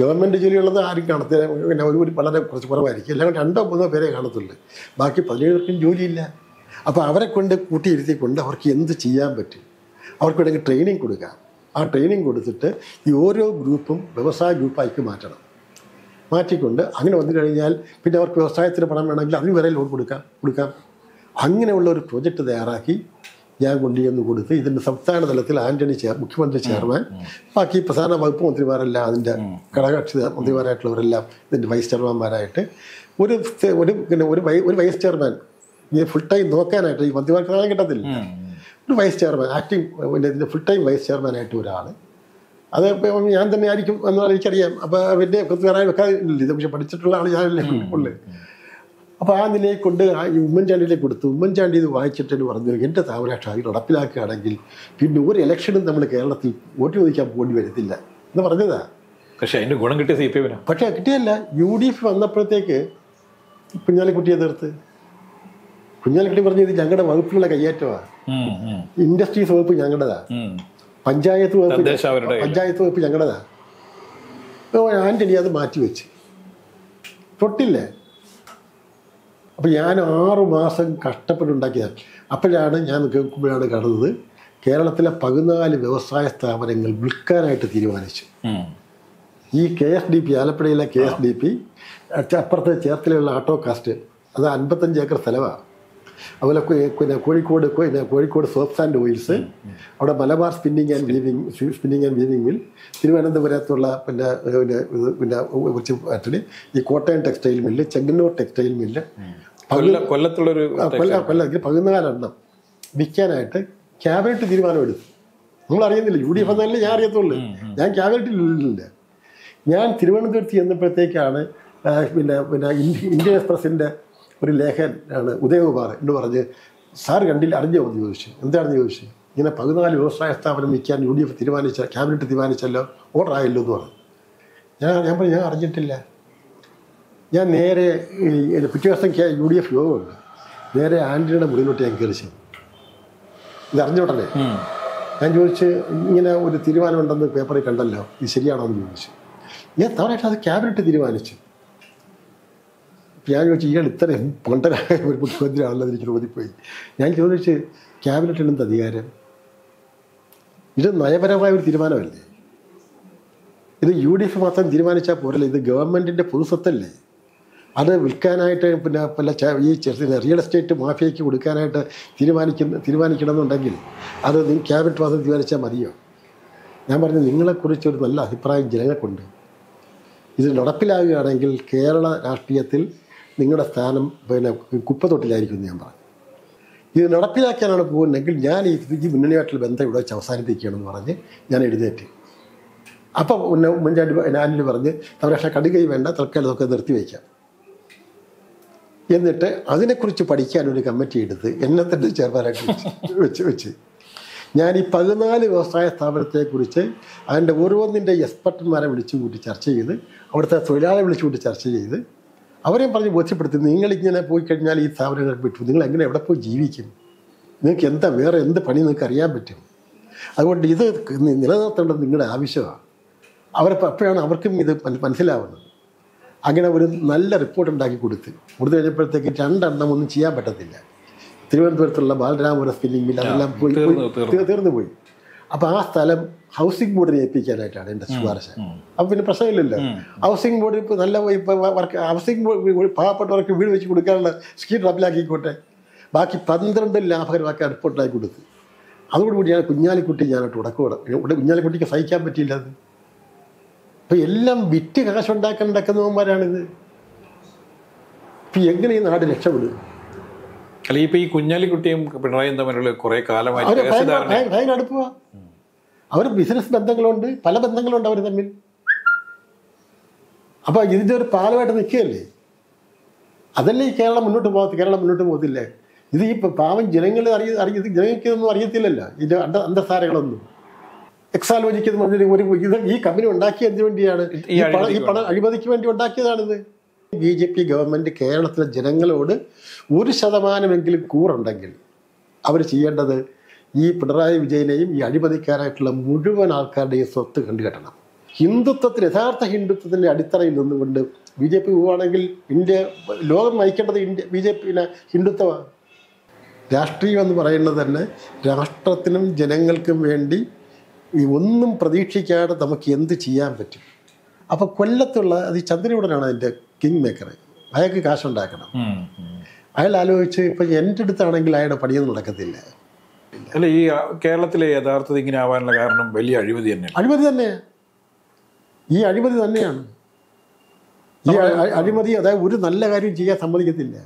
ഗവൺമെന്റ് ജോലിയുള്ളത് ആരും കാണത്തില്ല പിന്നെ ഒരു ഒരു വളരെ കുറച്ച് കുറവായിരിക്കും. എല്ലാം രണ്ടോ മൂന്നോ പേരെ കാണത്തുള്ളൂ. ബാക്കി പതിനേഴ് പേർക്കും ജോലിയില്ല. അപ്പോൾ അവരെ കൊണ്ട് കൂട്ടിയിരുത്തിക്കൊണ്ട് അവർക്ക് എന്ത് ചെയ്യാൻ പറ്റും? അവർക്ക് വേണമെങ്കിൽ ട്രെയിനിങ് കൊടുക്കാം. ആ ട്രെയിനിങ് കൊടുത്തിട്ട് ഈ ഓരോ ഗ്രൂപ്പും വ്യവസായ ഗ്രൂപ്പായിക്ക് മാറ്റണം. മാറ്റിക്കൊണ്ട് അങ്ങനെ വന്നു കഴിഞ്ഞാൽ പിന്നെ അവർക്ക് വ്യവസായത്തിന് പണം വേണമെങ്കിൽ അതിന് വരെ ലോൺ കൊടുക്കാം കൊടുക്കാം. അങ്ങനെയുള്ള ഒരു പ്രോജക്റ്റ് തയ്യാറാക്കി ഞാൻ കൊണ്ടുചെന്ന് കൊടുത്ത് ഇതിന്റെ സംസ്ഥാന തലത്തിൽ ആന്റണി ചെയർ മുഖ്യമന്ത്രി ചെയർമാൻ ബാക്കി പ്രധാന വകുപ്പ് മന്ത്രിമാരെല്ലാം അതിന്റെ ഘടകകക്ഷി മന്ത്രിമാരായിട്ടുള്ളവരെല്ലാം ഇതിന്റെ വൈസ് ചെയർമാൻമാരായിട്ട് ഒരു ഒരു പിന്നെ ഒരു വൈ ഒരു വൈസ് ചെയർമാൻ ഈ ഫുൾ ടൈം നോക്കാനായിട്ട് ഈ മന്ത്രിമാർക്ക് കിട്ടത്തില്ല. ഒരു വൈസ് ചെയർമാൻ ആക്ടിങ് പിന്നെ ഇതിന്റെ ഫുൾ ടൈം വൈസ് ചെയർമാനായിട്ട് ഒരാൾ അത് ഞാൻ തന്നെ ആയിരിക്കും എന്ന് എനിക്കറിയാം. അപ്പോൾ വലിയ കൃത്യമായി വെക്കാറില്ല ഇത് പക്ഷെ പഠിച്ചിട്ടുള്ള ആൾ ഞാനല്ലേ ഉള്ളു. അപ്പോൾ ആ നിലയിൽ കൊണ്ട് ആ ഈ ഉമ്മൻചാണ്ടിയിലേക്ക് കൊടുത്തു. ഉമ്മൻചാണ്ടി ഇത് വായിച്ചിട്ട് പറഞ്ഞു എന്റെ താമരാക്ഷ അത് നടപ്പിലാക്കുകയാണെങ്കിൽ പിന്നെ ഒരു ഇലക്ഷനും നമ്മൾ കേരളത്തിൽ വോട്ട് ചോദിക്കാൻ പോകേണ്ടി വരത്തില്ല. എന്ന് പറഞ്ഞതാ. പക്ഷേ അതിന്റെ ഗുണം കിട്ടിയ സി പി എമ്മിനാ പക്ഷേ കിട്ടിയല്ല യു ഡി എഫ് വന്നപ്പോഴത്തേക്ക് കുഞ്ഞാലിക്കുട്ടിയെ തീർത്ത് കുഞ്ഞാലിക്കുട്ടി പറഞ്ഞു ഇത് ഞങ്ങളുടെ വകുപ്പിലുള്ള കയ്യേറ്റമാണ് ഇൻഡസ്ട്രീസ് വകുപ്പ് ഞങ്ങളുടേതാ പഞ്ചായത്ത് വകുപ്പ്. പഞ്ചായത്ത് വകുപ്പ് ഞങ്ങളുടേതാ ആന്റണി അത് മാറ്റിവെച്ച് തൊട്ടില്ലേ? അപ്പം ഞാൻ ആറു മാസം കഷ്ടപ്പെട്ടുണ്ടാക്കിയതാണ് അപ്പോഴാണ് ഞാൻ കേൾക്കുമ്പോഴാണ് കാണുന്നത് കേരളത്തിലെ പതിനാല് വ്യവസായ സ്ഥാപനങ്ങൾ വിൽക്കാനായിട്ട് തീരുമാനിച്ചു ഈ കെ എസ് ഡി പി ആലപ്പുഴയിലെ കെ എസ് ഡി പി അപ്പുറത്തെ ചേർത്തലയുള്ള ആട്ടോ കാസ്റ്റ് അത് അൻപത്തഞ്ച് ഏക്കർ സ്ഥലമാണ് അതുപോലെ പിന്നെ കോഴിക്കോട് പിന്നെ കോഴിക്കോട് സോപ്സ് ആൻഡ് ഓയിൽസ് അവിടെ Malabar spinning and weaving spinning and weaving mill തിരുവനന്തപുരത്തുള്ള പിന്നെ പിന്നെ പിന്നെ കുറച്ച് ആക്ച്വലി ഈ Kottayam textile mill Chengannur textile mill കൊല്ല കൊല്ലത്തുള്ളൊരു കൊല്ല കൊല്ല. ഇതിൽ പതിനാലെണ്ണം വിൽക്കാനായിട്ട് ക്യാബിനറ്റ് തീരുമാനമെടുത്തു നമ്മൾ അറിയുന്നില്ല യു ഡി എഫ് എന്നല്ലേ ഞാൻ അറിയത്തുള്ളൂ. ഞാൻ ക്യാബിനറ്റിൽ ഇല്ല. ഞാൻ തിരുവനന്തപുരത്ത് ചെന്നപ്പോഴത്തേക്കാണ് പിന്നെ പിന്നെ ഇന്ത്യ ഇന്ത്യൻ എക്സ്പ്രസിന്റെ ഒരു ലേഖൻ ആണ് ഉദയകുമാർ എന്ന് പറഞ്ഞ് സാർ കണ്ടില്ല അറിഞ്ഞോ എന്ന് ചോദിച്ചു. എന്താണെന്ന് ചോദിച്ചു? ഇങ്ങനെ പതിനാല് വ്യവസായ സ്ഥാപനം വിൽക്കാൻ യു ഡി എഫ് തീരുമാനിച്ച ക്യാബിനറ്റ് തീരുമാനിച്ചല്ലോ ഓർഡർ ആയല്ലോ എന്ന് പറഞ്ഞു. ഞാൻ ഞാൻ പറഞ്ഞു ഞാൻ അറിഞ്ഞിട്ടില്ല. ഞാൻ നേരെ പിറ്റേ ദിവസം യു ഡി എഫ് യോഗമുണ്ട്. നേരെ ആന്റണിയുടെ മുറിയിലോട്ട് ഞാൻ കയറി ചെന്നു. ഇത് അറിഞ്ഞോട്ടല്ലേ ഞാൻ ചോദിച്ച് ഇങ്ങനെ ഒരു തീരുമാനമുണ്ടെന്ന് പേപ്പറിൽ കണ്ടല്ലോ ഇത് ശരിയാണോ എന്ന് ചോദിച്ചു. ഞാൻ തവണയായിട്ട് അത് ക്യാബിനറ്റ് തീരുമാനിച്ചു. ഞാൻ ചോദിച്ചു ഇയാൾ ഇത്രയും പൊണ്ടനായ ഒരു മുഖ്യമന്ത്രിയാണല്ലോ എനിക്ക് തോന്നിപ്പോയി ഞാൻ ചോദിച്ച് ക്യാബിനറ്റിന് എന്ത് അധികാരം? ഇത് നയപരമായ ഒരു തീരുമാനമല്ലേ? ഇത് യു ഡി എഫ് മാത്രം തീരുമാനിച്ചാൽ പോരല്ലേ? ഇത് ഗവൺമെന്റിന്റെ പൊതുസ്വത്തല്ലേ അത് വിൽക്കാനായിട്ട് പിന്നെ പല ഈ റിയൽ എസ്റ്റേറ്റ് മാഫിയയ്ക്ക് കൊടുക്കാനായിട്ട് തീരുമാനിക്കുന്ന തീരുമാനിക്കണമെന്നുണ്ടെങ്കിൽ അത് ക്യാബിനറ്റ് മാത്രം തീരുമാനിച്ചാൽ മതിയോ? ഞാൻ പറഞ്ഞു നിങ്ങളെക്കുറിച്ച് ഒരു നല്ല അഭിപ്രായം ജനങ്ങൾക്കുണ്ട്. ഇത് നടപ്പിലാവുകയാണെങ്കിൽ കേരള രാഷ്ട്രീയത്തിൽ നിങ്ങളുടെ സ്ഥാനം പിന്നെ കുപ്പത്തൊട്ടിലായിരിക്കും ഞാൻ പറഞ്ഞു. ഇത് നടപ്പിലാക്കാനാണ് പോകുന്നതെങ്കിൽ ഞാൻ ഈ ഈ മുന്നണിയായിട്ടുള്ള ബന്ധം ഇവിടെ വെച്ച് അവസാനിപ്പിക്കുകയാണെന്ന് പറഞ്ഞ് ഞാൻ എഴുന്നേറ്റ്. അപ്പോൾ ഉന്ന ഉമ്മൻചാണ്ടി ഞാനിൽ പറഞ്ഞ് തവരക്ഷ കടുകൈ വേണ്ട തൽക്കാലം ഇതൊക്കെ നിർത്തിവെക്കാം എന്നിട്ട് അതിനെക്കുറിച്ച് പഠിക്കാൻ ഒരു കമ്മിറ്റി എടുത്ത് എന്നെ തന്നെ ചെയർമാനായിട്ട് വെച്ച് വെച്ച് ഞാൻ ഈ പതിനാല് വ്യവസായ സ്ഥാപനത്തെക്കുറിച്ച് അതിന്റെ ഓരോന്നിന്റെ എക്സ്പെർട്ടന്മാരെ വിളിച്ചു കൂട്ടി ചർച്ച ചെയ്ത് അവിടുത്തെ തൊഴിലാളികളെ വിളിച്ചു കൂട്ടി ചർച്ച ചെയ്ത് അവരെയും പറഞ്ഞ് ബോധ്യപ്പെടുത്തി നിങ്ങളിങ്ങനെ പോയി കഴിഞ്ഞാൽ ഈ സ്ഥാപനങ്ങൾ വിട്ടു നിങ്ങൾ എങ്ങനെ എവിടെ പോയി ജീവിക്കും? നിങ്ങൾക്ക് എന്താ വേറെ എന്ത് പണി നിങ്ങൾക്ക് അറിയാൻ പറ്റും? അതുകൊണ്ട് ഇത് നിലനിർത്തേണ്ടത് നിങ്ങളുടെ ആവശ്യമാണ്. അവരപ്പോൾ അപ്പോഴാണ് അവർക്കും ഇത് മനസ്സിലാവുന്നത്. അങ്ങനെ ഒരു നല്ല റിപ്പോർട്ട് ഉണ്ടാക്കി കൊടുത്ത്. കൊടുത്തു കഴിഞ്ഞപ്പോഴത്തേക്ക് രണ്ടെണ്ണം ഒന്നും ചെയ്യാൻ പറ്റത്തില്ല. തിരുവനന്തപുരത്തുള്ള ബാലരാമപുര സ്പിന്നിംഗ് മിൽ അതെല്ലാം പോയി തീർന്നു പോയി. അപ്പോൾ ആ സ്ഥലം ഹൗസിംഗ് ബോർഡിനെ ഏൽപ്പിക്കാനായിട്ടാണ് എന്റെ ശുപാർശ. അപ്പം പിന്നെ പ്രശ്നമില്ലല്ലോ. ഹൗസിംഗ് ബോർഡ് ഇപ്പോൾ നല്ല ഇപ്പോൾ വർക്ക് ഹൗസിംഗ് ബോർഡ് പാവപ്പെട്ടവർക്ക് വീട് വെച്ച് കൊടുക്കാനുള്ള സ്കീം നടപ്പിലാക്കിക്കോട്ടെ ബാക്കി പന്ത്രണ്ട് ലാഭകരമാക്കി റിപ്പോർട്ടായി കൊടുത്തു അതോടുകൂടി ഞാൻ കുഞ്ഞാലിക്കുട്ടി ഞാനോട്ട് ഉടക്കൂടെ കുഞ്ഞാലിക്കുട്ടിക്ക് സഹിക്കാൻ പറ്റിയില്ല അത്. അപ്പം എല്ലാം വിറ്റ് കാശുണ്ടാക്കാൻ നടക്കുന്നവന്മാരാണിത്. ഇപ്പം എങ്ങനെ ഈ നാട് രക്ഷപ്പെടും? അല്ല ഇപ്പൊ ഈ കുഞ്ഞാലിക്കുട്ടിയും പിണറായിയും തമ്മിലുള്ള കുറെ കാലമായി അവർ ഭയങ്കര ബിസിനസ് ബന്ധങ്ങളുണ്ട് പല ബന്ധങ്ങളുണ്ട് അവർ തമ്മിൽ. അപ്പൊ ഇതിന്റെ ഒരു പാലമായിട്ട് നിൽക്കുകയല്ലേ? അതല്ലേ ഈ കേരളം മുന്നോട്ട് പോകത്ത് കേരളം മുന്നോട്ട് പോകത്തില്ലേ? ഇത് ഈ പാവം ജനങ്ങൾ അറിയ അറിയ ജനങ്ങൾക്കിതൊന്നും അറിയത്തില്ലല്ലോ. ഇതിന്റെ അണ്ട അന്തസാരങ്ങളൊന്നും എക്സാലോജിക്ക് ഒരു ഇത് ഈ കമ്പനി ഉണ്ടാക്കിയതിന് വേണ്ടിയാണ് ഈ പണം അഴിമതിക്ക് വേണ്ടി ഉണ്ടാക്കിയതാണിത്. ബി ജെ പി ഗവൺമെന്റ് കേരളത്തിലെ ജനങ്ങളോട് ഒരു ശതമാനമെങ്കിലും കൂറുണ്ടെങ്കിൽ അവർ ചെയ്യേണ്ടത് ഈ പിണറായി വിജയനെയും ഈ അഴിമതിക്കാരായിട്ടുള്ള മുഴുവൻ ആൾക്കാരുടെയും സ്വത്ത് കണ്ടുകെട്ടണം. ഹിന്ദുത്വത്തിന് യഥാർത്ഥ ഹിന്ദുത്വത്തിന്റെ അടിത്തറയിൽ നിന്നുകൊണ്ട് ബി ജെ പി പോവുകയാണെങ്കിൽ ഇന്ത്യ ലോകം നയിക്കേണ്ടത് ഇന്ത്യ ബി ജെ പിന്നെ ഹിന്ദുത്വമാണ്. രാഷ്ട്രീയം എന്ന് പറയുന്നത് തന്നെ രാഷ്ട്രത്തിനും ജനങ്ങൾക്കും വേണ്ടി ഒന്നും പ്രതീക്ഷിക്കാതെ നമുക്ക് എന്ത് ചെയ്യാൻ പറ്റും? അപ്പോൾ കൊല്ലത്തുള്ള അത് ചന്ദ്രയുടനാണ് അതിന്റെ കിങ് മേക്കർ അയാൾക്ക് കാശുണ്ടാക്കണം. അയാൾ ആലോചിച്ച് ഇപ്പം എന്റെ അടുത്താണെങ്കിൽ അയാളുടെ പണിയൊന്നും നടക്കത്തില്ല. അല്ല ഈ കേരളത്തിലെ യഥാർത്ഥത്തിൽ ഇങ്ങനെ ആവാനുള്ള കാരണം വലിയ അഴിമതി തന്നെ അഴിമതി തന്നെ. ഈ അഴിമതി തന്നെയാണ്. ഈ അഴിമതി അതായത് ഒരു നല്ല കാര്യം ചെയ്യാൻ സമ്മതിക്കത്തില്ല.